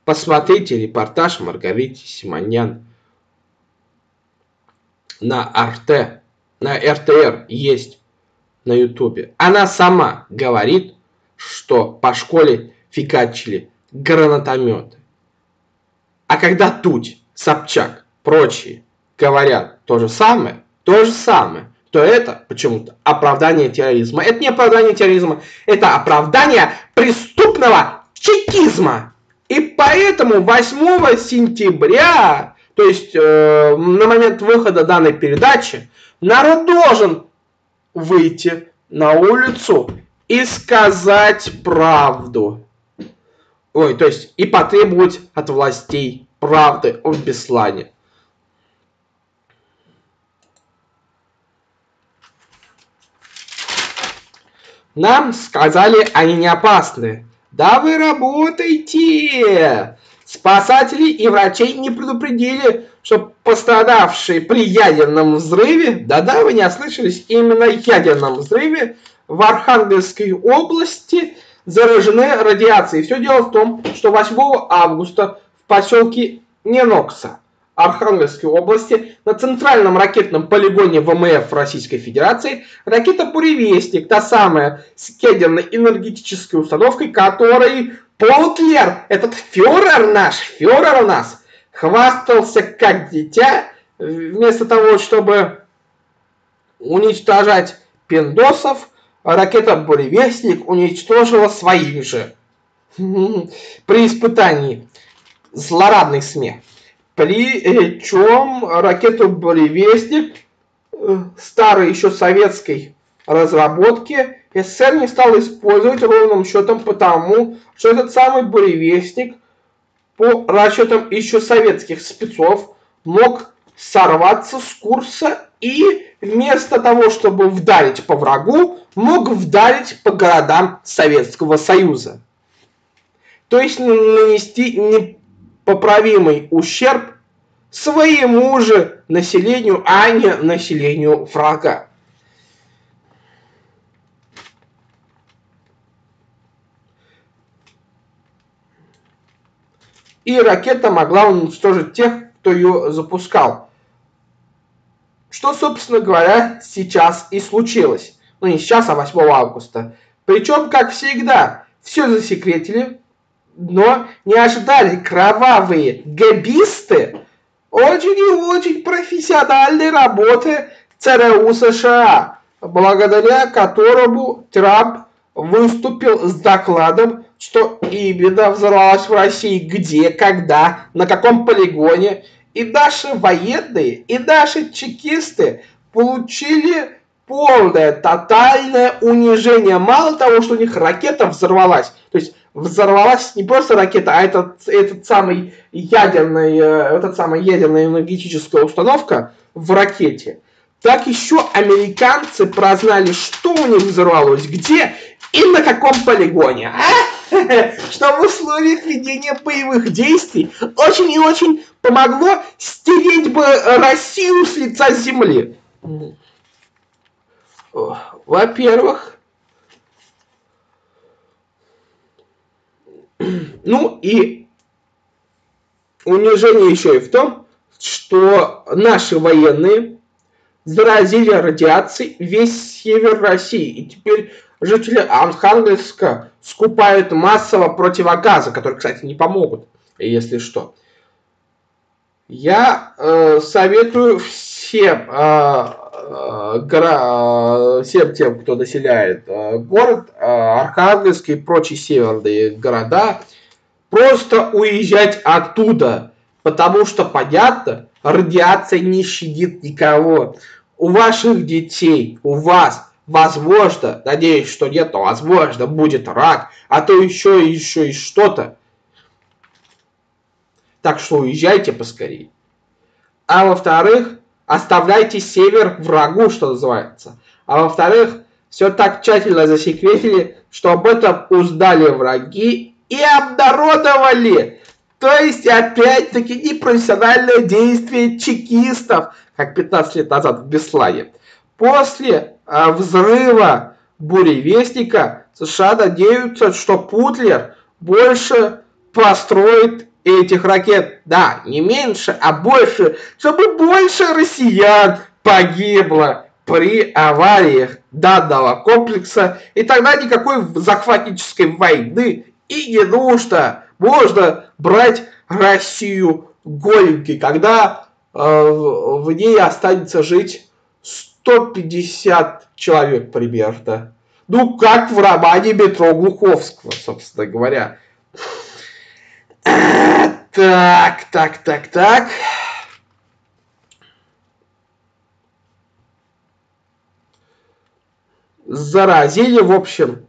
Посмотрите репортаж Маргариты Симоньян на РТ, на РТР есть на Ютубе. Она сама говорит, что по школе фигачили гранатометы. А когда Туть, Собчак, прочие говорят то же самое, то же самое, то это почему-то оправдание терроризма. Это не оправдание терроризма, это оправдание преступного чекизма. И поэтому 8 сентября, то есть э, на момент выхода данной передачи, народ должен выйти на улицу и сказать правду. Ой, то есть и потребовать от властей правды в Беслане. Нам сказали, они не опасны. Да вы работайте! Спасатели и врачей не предупредили, что пострадавшие при ядерном взрыве, да-да, вы не ослышались, именно ядерном взрыве в Архангельской области заражены радиацией. Все дело в том, что 8 августа в поселке Ненокса Архангельской области на центральном ракетном полигоне ВМФ Российской Федерации ракета «Буревестник», та самая с ядерной энергетической установкой, которой Паутлер, этот фюрер наш, фюрер у нас, хвастался как дитя, вместо того, чтобы уничтожать пиндосов, ракета «Буревестник» уничтожила своих же. При испытании злорадный смех. Причем ракету «Буревестник» э, старой еще советской разработки СССР не стал использовать ровным счетом потому, что этот самый буревестник по расчетам еще советских спецов мог сорваться с курса и вместо того, чтобы вдарить по врагу, мог вдарить по городам Советского Союза. То есть нанести непоправимый ущерб своему же населению, а не населению врага. и ракета могла уничтожить тех, кто ее запускал. Что, собственно говоря, сейчас и случилось. Ну, не сейчас, а 8 августа. Причем, как всегда, все засекретили, но не ожидали кровавые габисты очень и очень профессиональной работы ЦРУ США, благодаря которому Трамп выступил с докладом, что именно взорвалось в России, где, когда, на каком полигоне. И наши военные, и наши чекисты получили полное, тотальное унижение. Мало того, что у них ракета взорвалась, то есть взорвалась не просто ракета, а этот, этот самый ядерный, э, этот самая ядерная энергетическая установка в ракете. Так еще американцы прознали, что у них взорвалось, где и на каком полигоне, а? Что в условиях ведения боевых действий очень и очень помогло стереть бы Россию с лица земли. Во-первых, ну и унижение еще и в том, что наши военные заразили радиацией весь север России. И теперь жители Архангельска скупают массово противогазы, которые, кстати, не помогут, если что. Я э, советую всем, э, э, гора, всем тем, кто населяет э, город, э, Архангельск и прочие северные города, просто уезжать оттуда, потому что, понятно, радиация не щадит никого. У ваших детей, у вас, возможно, надеюсь, что нет, но возможно, будет рак, а то еще и еще и что-то. Так что уезжайте поскорее. А во-вторых, оставляйте север врагу, что называется. А во-вторых, все так тщательно засекретили, что об этом узнали враги и обнародовали. То есть, опять-таки, непрофессиональное действие чекистов, как 15 лет назад в Беслане. После э, взрыва буревестника США надеются, что Путлер больше построит этих ракет. Да, не меньше, а больше, чтобы больше россиян погибло при авариях данного комплекса, и тогда никакой захватнической войны и не нужно. Можно брать Россию голенькой, когда э, в ней останется жить 150 человек примерно. Ну, как в романе «Метро Глуховского», собственно говоря. Так, так, так, так. Заразили, в общем,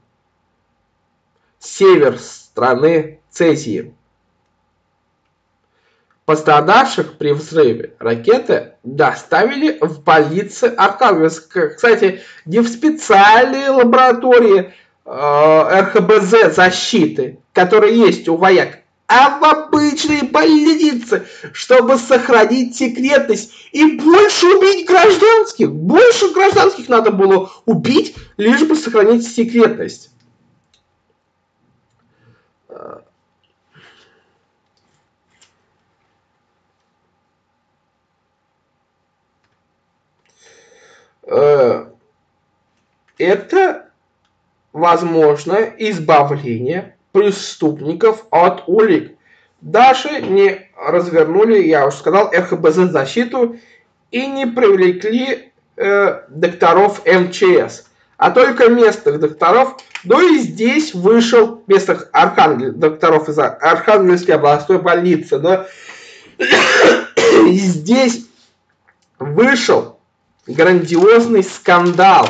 север страны цезием. Пострадавших при взрыве ракеты доставили в больницы Архангельска. Кстати, не в специальные лаборатории э, РХБЗ защиты, которые есть у вояк, а в обычные больницы, чтобы сохранить секретность и больше убить гражданских. Больше гражданских надо было убить, лишь бы сохранить секретность. Это возможно избавление преступников от улик. Даже не развернули, я уже сказал, РХБЗ защиту и не привлекли э, докторов МЧС, а только местных докторов. Ну и здесь вышел местных архангел, докторов из Архангельской областной больницы. Но здесь вышел грандиозный скандал.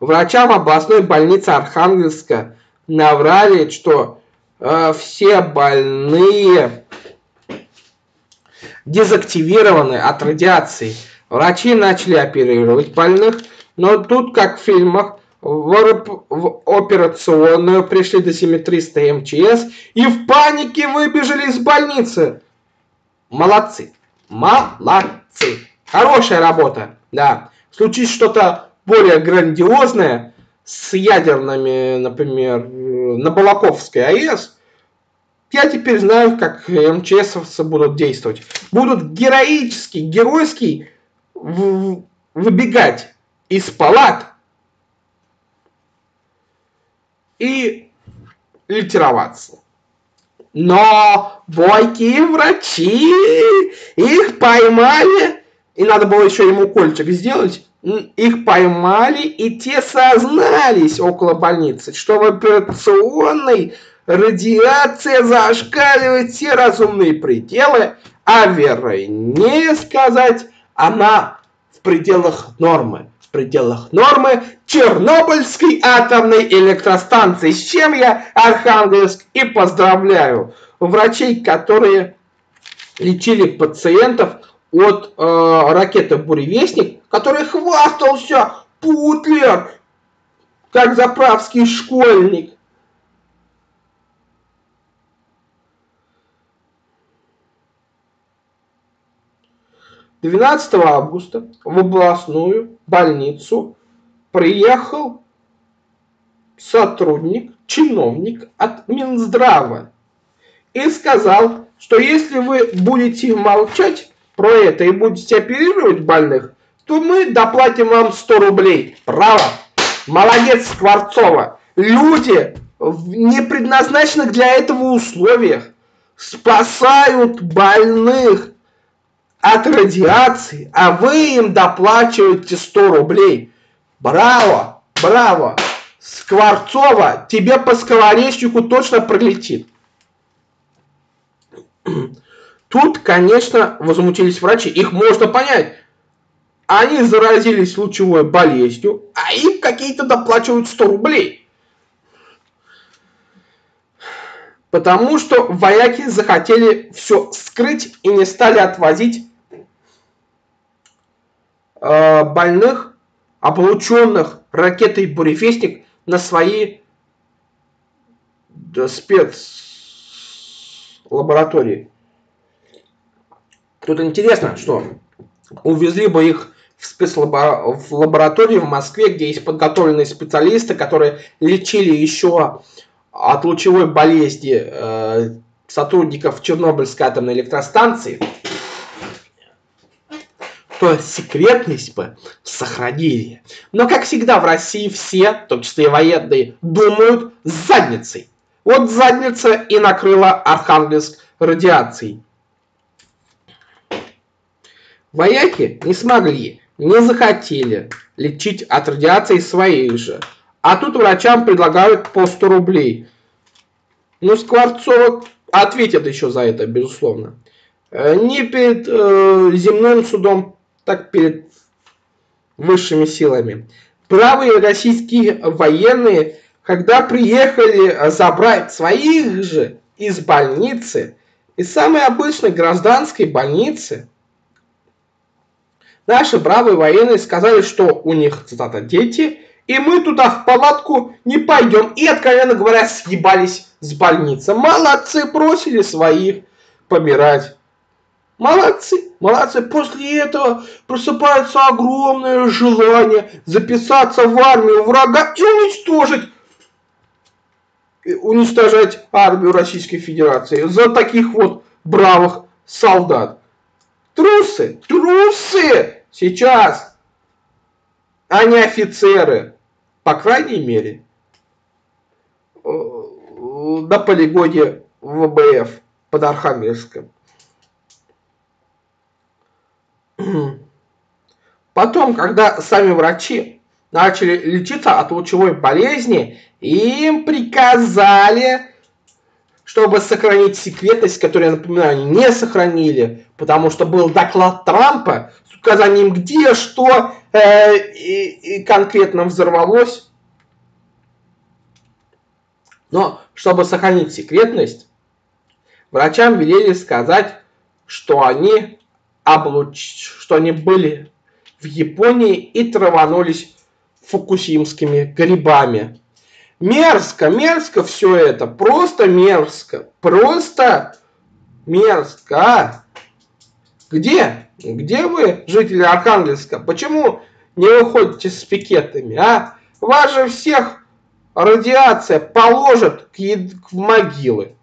Врачам областной больницы Архангельска наврали, что э, все больные дезактивированы от радиации. Врачи начали оперировать больных, но тут, как в фильмах, в, операционную пришли до 7300 МЧС и в панике выбежали из больницы. Молодцы. Молодцы. Хорошая работа, да. Случись что-то более грандиозное, с ядерными, например, на Балаковской АЭС, я теперь знаю, как МЧСовцы будут действовать. Будут героически, геройски выбегать из палат и литироваться. Но бойкие врачи их поймали, и надо было еще ему кольчик сделать, их поймали, и те сознались около больницы, что в операционной радиация зашкаливает все разумные пределы, а вернее сказать, она в пределах нормы. В пределах нормы Чернобыльской атомной электростанции, с чем я Архангельск и поздравляю. Врачей, которые лечили пациентов от э, ракеты «Буревестник», который хвастался Путлер, как заправский школьник. Двенадцатого августа в областную больницу приехал сотрудник, чиновник от Минздрава и сказал, что если вы будете молчать, про это и будете оперировать больных, то мы доплатим вам 100 рублей. Право. Молодец, Скворцова. Люди в непредназначенных для этого условиях спасают больных от радиации, а вы им доплачиваете 100 рублей. Браво, браво. Скворцова, тебе по сковоречнику точно пролетит. Тут, конечно, возмутились врачи. Их можно понять. Они заразились лучевой болезнью, а им какие-то доплачивают 100 рублей. Потому что вояки захотели все скрыть и не стали отвозить э, больных, облученных ракетой «Буревестник» на свои да, спецлаборатории. Тут интересно, что увезли бы их в спецлабораторию в Москве, где есть подготовленные специалисты, которые лечили еще от лучевой болезни э, сотрудников Чернобыльской атомной электростанции, то секретность бы сохранили. Но, как всегда, в России все, в том числе и военные, думают с задницей. Вот задница и накрыла Архангельск радиацией. Вояки не смогли, не захотели лечить от радиации своих же. А тут врачам предлагают по 100 рублей. Ну, Скворцова ответит еще за это, безусловно. Э, не перед э, земным судом, так перед высшими силами. Правые российские военные, когда приехали забрать своих же из больницы, из самой обычной гражданской больницы, наши бравые военные сказали, что у них, цитата, дети – и мы туда в палатку не пойдем. И, откровенно говоря, съебались с больницы. Молодцы, бросили своих помирать. Молодцы, молодцы. После этого просыпается огромное желание записаться в армию врага и уничтожить уничтожать армию Российской Федерации за таких вот бравых солдат. Трусы, трусы! Сейчас, а не офицеры по крайней мере, э, на полигоне ВБФ под Архангельском. Потом, когда сами врачи начали лечиться от лучевой болезни, им приказали, чтобы сохранить секретность, которую, я напоминаю, они не сохранили, потому что был доклад Трампа с указанием, где что э, и, и конкретно взорвалось. Но чтобы сохранить секретность, врачам велели сказать, что они, облуч... что они были в Японии и траванулись фукусимскими грибами. Мерзко, мерзко все это, просто мерзко, просто мерзко. А? Где? Где вы, жители Архангельска? Почему не выходите с пикетами, а? Вас же всех радиация положит к, в могилы.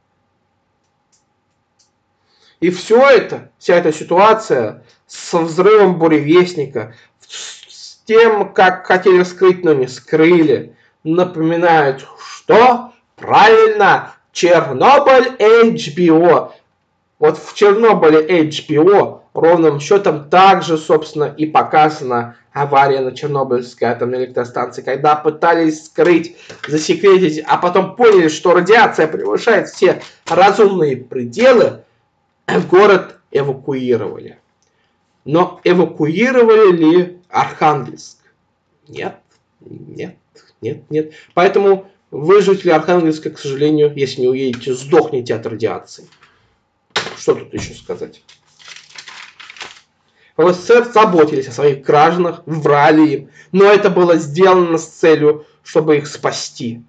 И все это, вся эта ситуация со взрывом буревестника, с тем, как хотели скрыть, но не скрыли, напоминает, что правильно, Чернобыль HBO. Вот в Чернобыле HBO ровным счетом также, собственно, и показана авария на Чернобыльской атомной электростанции, когда пытались скрыть, засекретить, а потом поняли, что радиация превышает все разумные пределы, город эвакуировали. Но эвакуировали ли Архангельск? Нет, нет, нет, нет. Поэтому вы, жители Архангельска, к сожалению, если не уедете, сдохнете от радиации. Что тут еще сказать? В СССР заботились о своих гражданах, врали им, но это было сделано с целью, чтобы их спасти.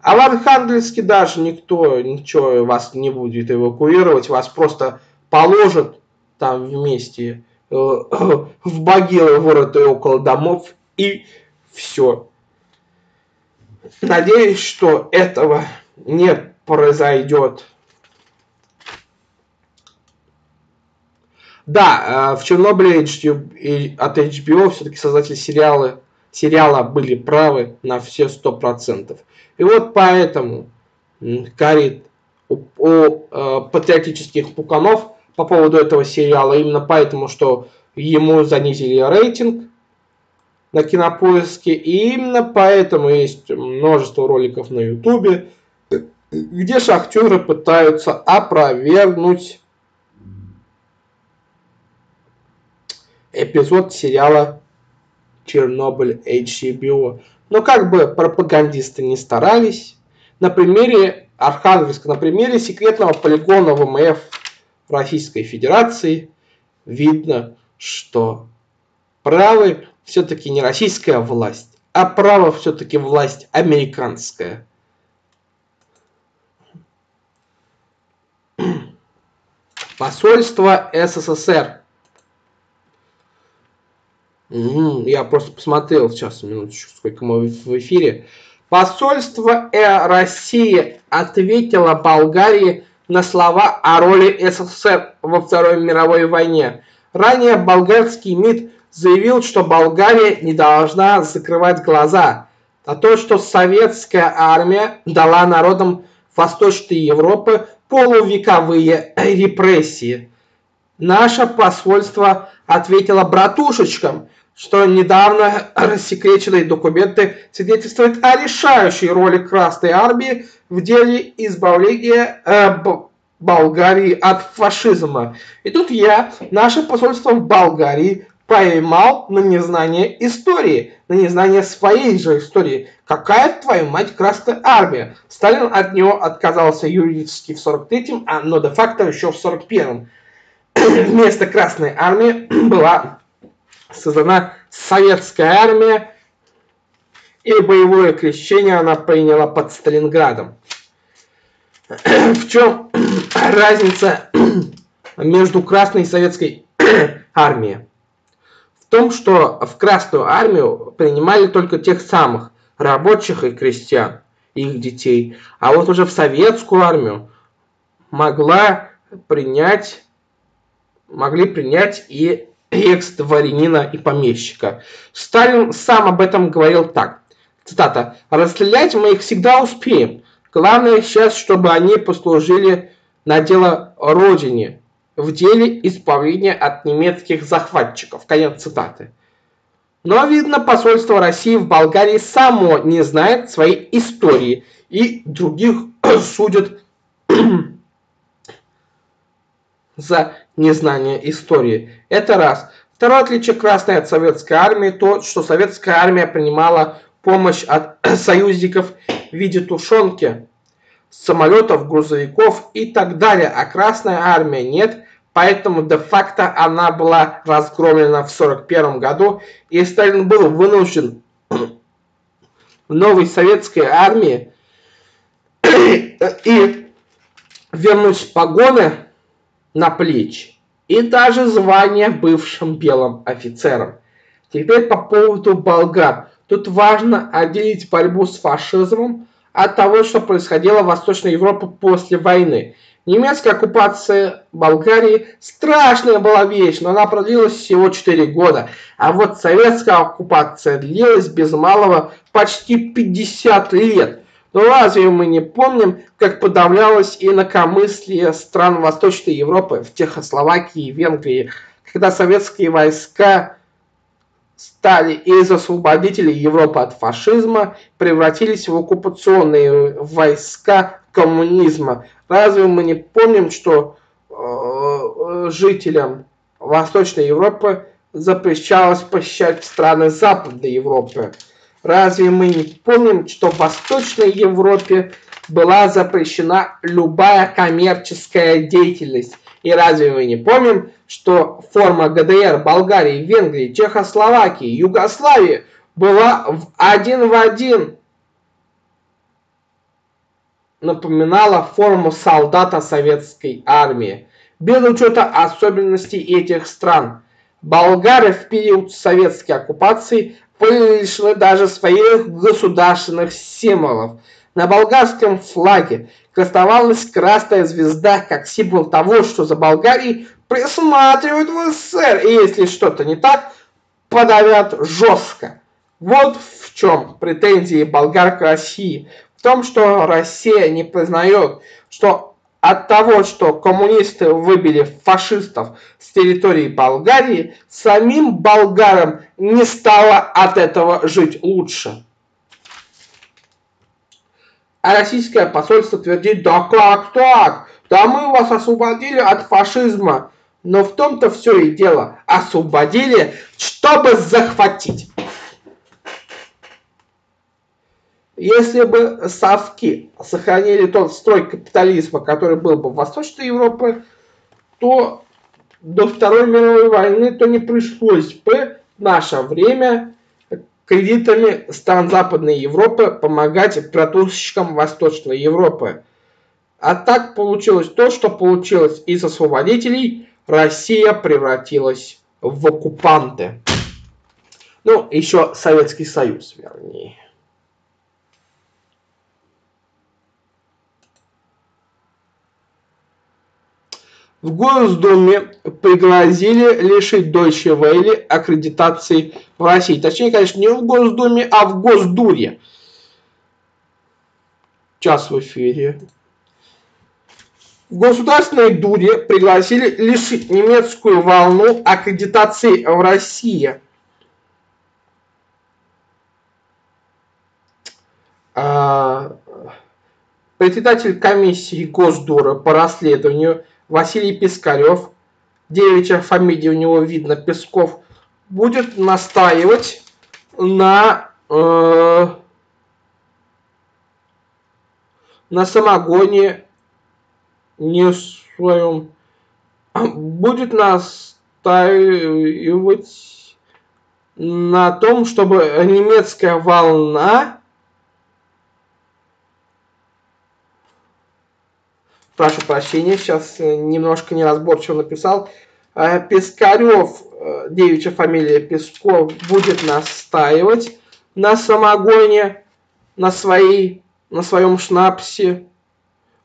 А в Архангельске даже никто ничего вас не будет эвакуировать, вас просто положат там вместе э, в могилы и около домов, и все. Надеюсь, что этого не произойдет. Да, э, в Чернобыле от HBO все-таки создатели сериала, сериала были правы на все сто процентов. И вот поэтому горит у, у э, патриотических пуканов по поводу этого сериала, именно поэтому, что ему занизили рейтинг на Кинопоиске. И именно поэтому есть множество роликов на Ютубе, где шахтеры пытаются опровергнуть эпизод сериала Чернобыль HBO. Но как бы пропагандисты не старались, на примере Архангельска, на примере секретного полигона ВМФ Российской Федерации видно, что правы все-таки не российская власть, а право все-таки власть американская. Посольство СССР. Я просто посмотрел сейчас, минуточку, сколько мы в эфире. Посольство э России ответило Болгарии на слова о роли СССР во Второй мировой войне. Ранее болгарский МИД заявил, что Болгария не должна закрывать глаза на то, что советская армия дала народам Восточной Европы полувековые репрессии. Наше посольство ответило братушечкам, что недавно рассекреченные документы свидетельствуют о решающей роли Красной Армии в деле избавления э, Болгарии от фашизма. И тут я, наше посольство в Болгарии, поймал на незнание истории, на незнание своей же истории. Какая, твою мать, Красная Армия? Сталин от него отказался юридически в 43-м, а, но де-факто еще в 41-м. Вместо Красной Армии была создана Советская Армия, и боевое крещение она приняла под Сталинградом. В чем разница между Красной и Советской армией? В том, что в Красную Армию принимали только тех самых рабочих и крестьян, их детей. А вот уже в Советскую Армию могла принять, могли принять и экс-дворянина и помещика. Сталин сам об этом говорил так. Цитата. «Расстрелять мы их всегда успеем. Главное сейчас, чтобы они послужили на дело Родине, в деле избавления от немецких захватчиков. Конец цитаты. Но, видно, посольство России в Болгарии само не знает своей истории и других судят за незнание истории. Это раз. Второе отличие Красной от Советской армии то, что Советская армия принимала помощь от союзников в виде тушенки, самолетов, грузовиков и так далее, а Красная армия нет, поэтому де-факто она была разгромлена в 1941 году, и Сталин был вынужден в новой советской армии и вернуть погоны на плечи и даже звание бывшим белым офицерам. Теперь по поводу болгар. Тут важно отделить борьбу с фашизмом от того, что происходило в Восточной Европе после войны. Немецкая оккупация Болгарии страшная была вещь, но она продлилась всего 4 года. А вот советская оккупация длилась без малого почти 50 лет. Но разве мы не помним, как подавлялось инакомыслие стран Восточной Европы в Чехословакии и Венгрии, когда советские войска стали из освободителей Европы от фашизма, превратились в оккупационные войска коммунизма. Разве мы не помним, что э, жителям Восточной Европы запрещалось посещать страны Западной Европы? Разве мы не помним, что в Восточной Европе была запрещена любая коммерческая деятельность? И разве мы не помним, что форма ГДР, Болгарии, Венгрии, Чехословакии, Югославии была в один в один напоминала форму солдата советской армии. Без учета особенностей этих стран, болгары в период советской оккупации были лишены даже своих государственных символов. На болгарском флаге красовалась красная звезда как символ того, что за Болгарией присматривают в СССР, и если что-то не так, подавят жестко. Вот в чем претензии болгар к России в том, что Россия не признает, что от того, что коммунисты выбили фашистов с территории Болгарии, самим болгарам не стало от этого жить лучше. А российское посольство твердит, да как так? Да мы вас освободили от фашизма. Но в том-то все и дело. Освободили, чтобы захватить. Если бы совки сохранили тот строй капитализма, который был бы в Восточной Европе, то до Второй мировой войны то не пришлось бы в наше время кредитами стран Западной Европы помогать протусчикам Восточной Европы. А так получилось то, что получилось из освободителей, Россия превратилась в оккупанты. Ну, еще Советский Союз, вернее. В Госдуме пригрозили лишить Deutsche Welle аккредитации в России. Точнее, конечно, не в Госдуме, а в Госдуре. Час в эфире. В Государственной Дуре пригласили лишить немецкую волну аккредитации в России. А, председатель комиссии Госдура по расследованию Василий Пискарев, девичья фамилия у него видно, Песков, будет настаивать на, э, на самогоне не своем, будет настаивать на том, чтобы немецкая волна прошу прощения, сейчас э, немножко неразборчиво написал. Э, Пискарев, э, девичья фамилия Песков, будет настаивать на самогоне, на, своей, на своем шнапсе.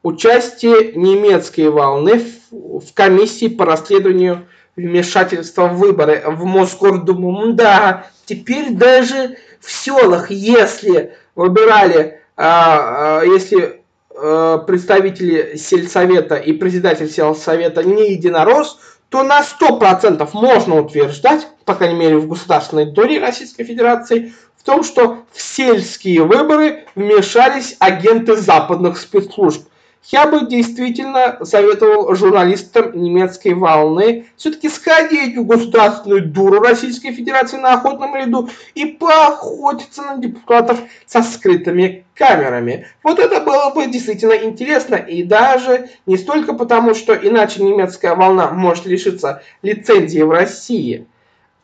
Участие немецкой волны в, в комиссии по расследованию вмешательства в выборы в Мосгордуму. Да, теперь даже в селах, если выбирали, а, а, если представители сельсовета и председатель сельсовета не единорос, то на 100% можно утверждать, по крайней мере в Государственной Думе Российской Федерации, в том, что в сельские выборы вмешались агенты западных спецслужб. Я бы действительно советовал журналистам немецкой волны все-таки сходить в Государственную Дуру Российской Федерации на охотном ряду и поохотиться на депутатов со скрытыми камерами. Вот это было бы действительно интересно и даже не столько потому, что иначе немецкая волна может лишиться лицензии в России,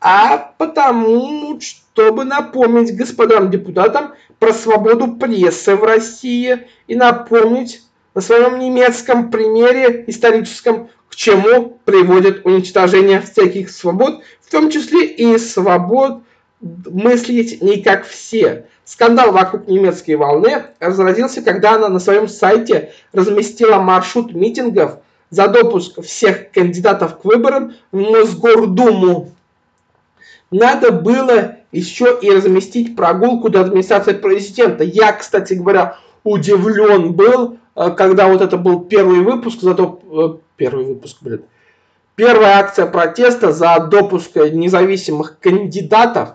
а потому, чтобы напомнить господам депутатам про свободу прессы в России и напомнить на своем немецком примере историческом, к чему приводит уничтожение всяких свобод, в том числе и свобод мыслить не как все. Скандал вокруг немецкой волны разразился, когда она на своем сайте разместила маршрут митингов за допуск всех кандидатов к выборам в Мосгордуму. Надо было еще и разместить прогулку до администрации президента. Я, кстати говоря, удивлен был, когда вот это был первый выпуск, зато э, первый выпуск, блин, первая акция протеста за допуск независимых кандидатов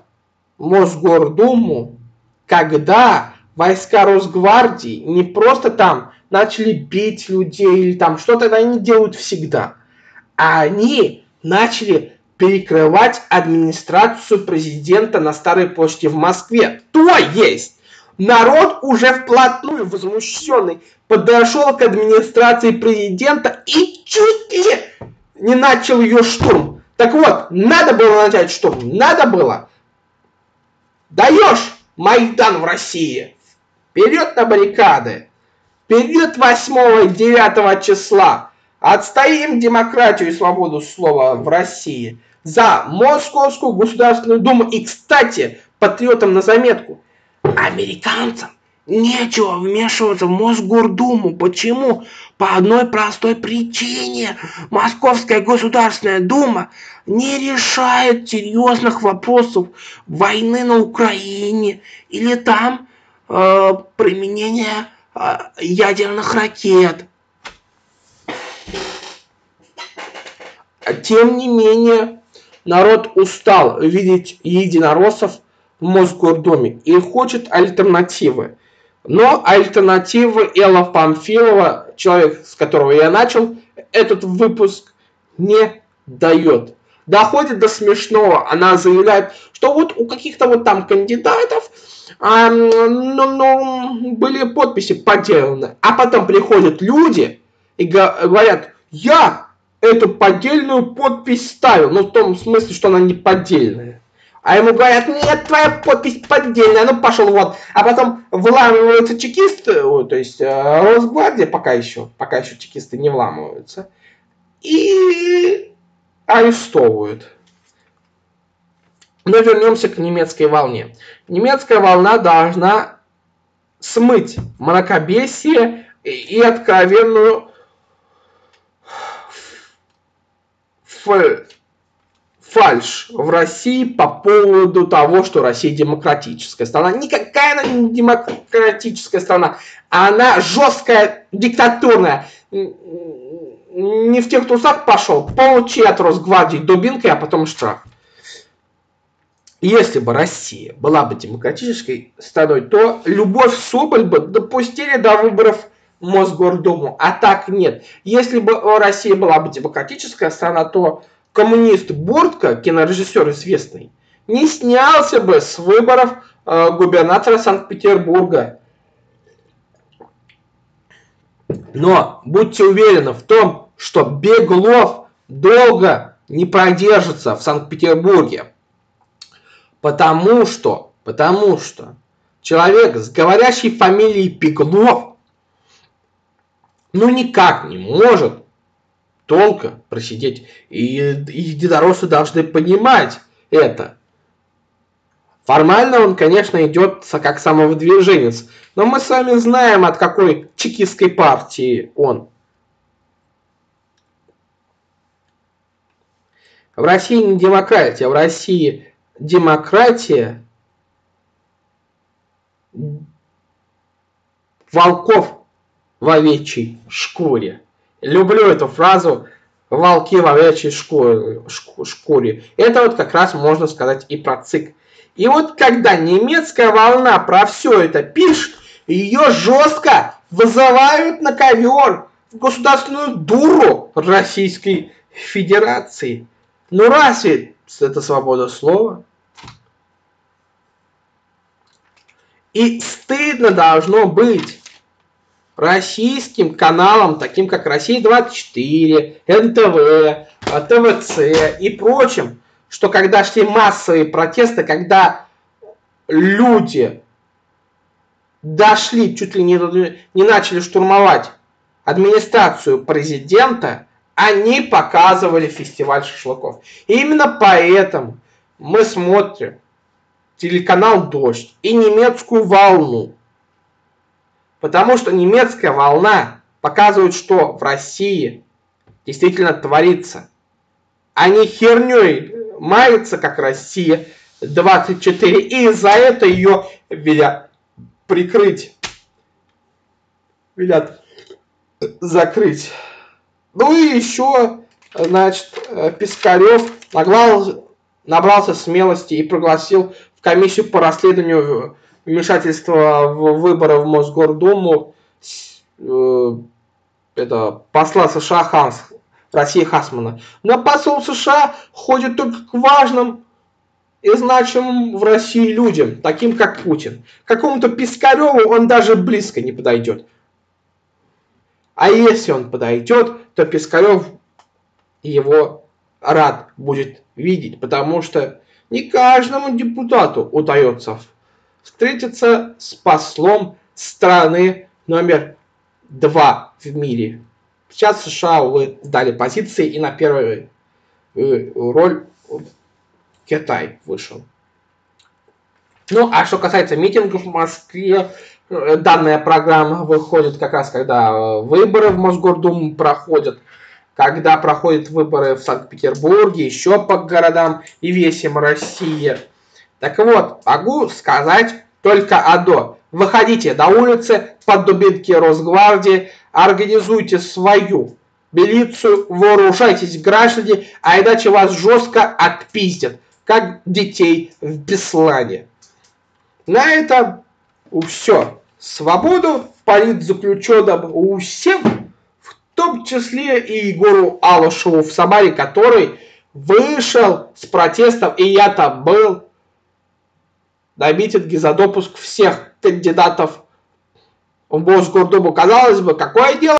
в Мосгордуму, когда войска Росгвардии не просто там начали бить людей или там что-то они делают всегда, а они начали перекрывать администрацию президента на Старой площади в Москве. То есть Народ уже вплотную возмущенный подошел к администрации президента и чуть ли не начал ее штурм. Так вот, надо было начать штурм, надо было. Даешь Майдан в России. Вперед на баррикады. Вперед 8 и 9 числа. Отстоим демократию и свободу слова в России. За Московскую Государственную Думу. И, кстати, патриотам на заметку – Американцам нечего вмешиваться в Мосгордуму. Почему? По одной простой причине. Московская Государственная Дума не решает серьезных вопросов войны на Украине или там э, применения э, ядерных ракет. Тем не менее, народ устал видеть единороссов в Мосгордуме и хочет альтернативы. Но альтернативы Элла Памфилова, человек, с которого я начал этот выпуск, не дает. Доходит до смешного. Она заявляет, что вот у каких-то вот там кандидатов а, ну, ну, были подписи подделаны. А потом приходят люди и говорят, я эту поддельную подпись ставил. Ну, в том смысле, что она не поддельная. А ему говорят, нет, твоя подпись поддельная, ну пошел вот. А потом вламываются чекисты, то есть э, Росгвардия пока еще, пока еще чекисты не вламываются. И арестовывают. Но вернемся к немецкой волне. Немецкая волна должна смыть мракобесие и откровенную фальш в России по поводу того, что Россия демократическая страна. Никакая она не демократическая страна. Она жесткая, диктатурная. Не в тех трусах пошел. Получи от Росгвардии дубинкой, а потом штраф. Если бы Россия была бы демократической страной, то Любовь Соболь бы допустили до выборов Мосгордуму, а так нет. Если бы Россия была бы демократическая страна, то коммунист Буртко, кинорежиссер известный, не снялся бы с выборов э, губернатора Санкт-Петербурга. Но будьте уверены в том, что Беглов долго не продержится в Санкт-Петербурге. Потому что, потому что человек с говорящей фамилией Беглов ну никак не может долго просидеть. И, и единороссы должны понимать это. Формально он, конечно, идет как самовыдвиженец, но мы с вами знаем, от какой чекистской партии он. В России не демократия, в России демократия волков в овечьей шкуре. Люблю эту фразу «волки в овечьей шкуре». Это вот как раз можно сказать и про ЦИК. И вот когда немецкая волна про все это пишет, ее жестко вызывают на ковер в государственную дуру Российской Федерации. Ну разве это свобода слова? И стыдно должно быть российским каналам, таким как Россия-24, НТВ, ТВЦ и прочим, что когда шли массовые протесты, когда люди дошли, чуть ли не, не начали штурмовать администрацию президента, они показывали фестиваль шашлыков. И именно поэтому мы смотрим телеканал «Дождь» и немецкую волну. Потому что немецкая волна показывает, что в России действительно творится. Они херней маются, как Россия 24, и за это ее велят прикрыть. Велят закрыть. Ну и еще, значит, Пискарев набрался смелости и пригласил в комиссию по расследованию вмешательства в выборы в Мосгордуму э, это посла США Ханс, России Хасмана. Но посол США ходит только к важным и значимым в России людям, таким как Путин. Какому-то Пискареву он даже близко не подойдет. А если он подойдет, то Пискарев его рад будет видеть, потому что не каждому депутату удается встретиться с послом страны номер два в мире. Сейчас США, увы, сдали позиции и на первую э, роль Китай вышел. Ну, а что касается митингов в Москве, э, данная программа выходит как раз, когда э, выборы в Мосгордуму проходят, когда проходят выборы в Санкт-Петербурге, еще по городам и весим России. Так вот, могу сказать только одно. Выходите на улицы под дубинки Росгвардии, организуйте свою милицию, вооружайтесь граждане, а иначе вас жестко отпиздят, как детей в Беслане. На этом все. Свободу политзаключенным у всех, в том числе и Егору Алушеву в Самаре, который вышел с протестом, и я там был, на митинге за допуск всех кандидатов в Мосгордуму. Казалось бы, какое дело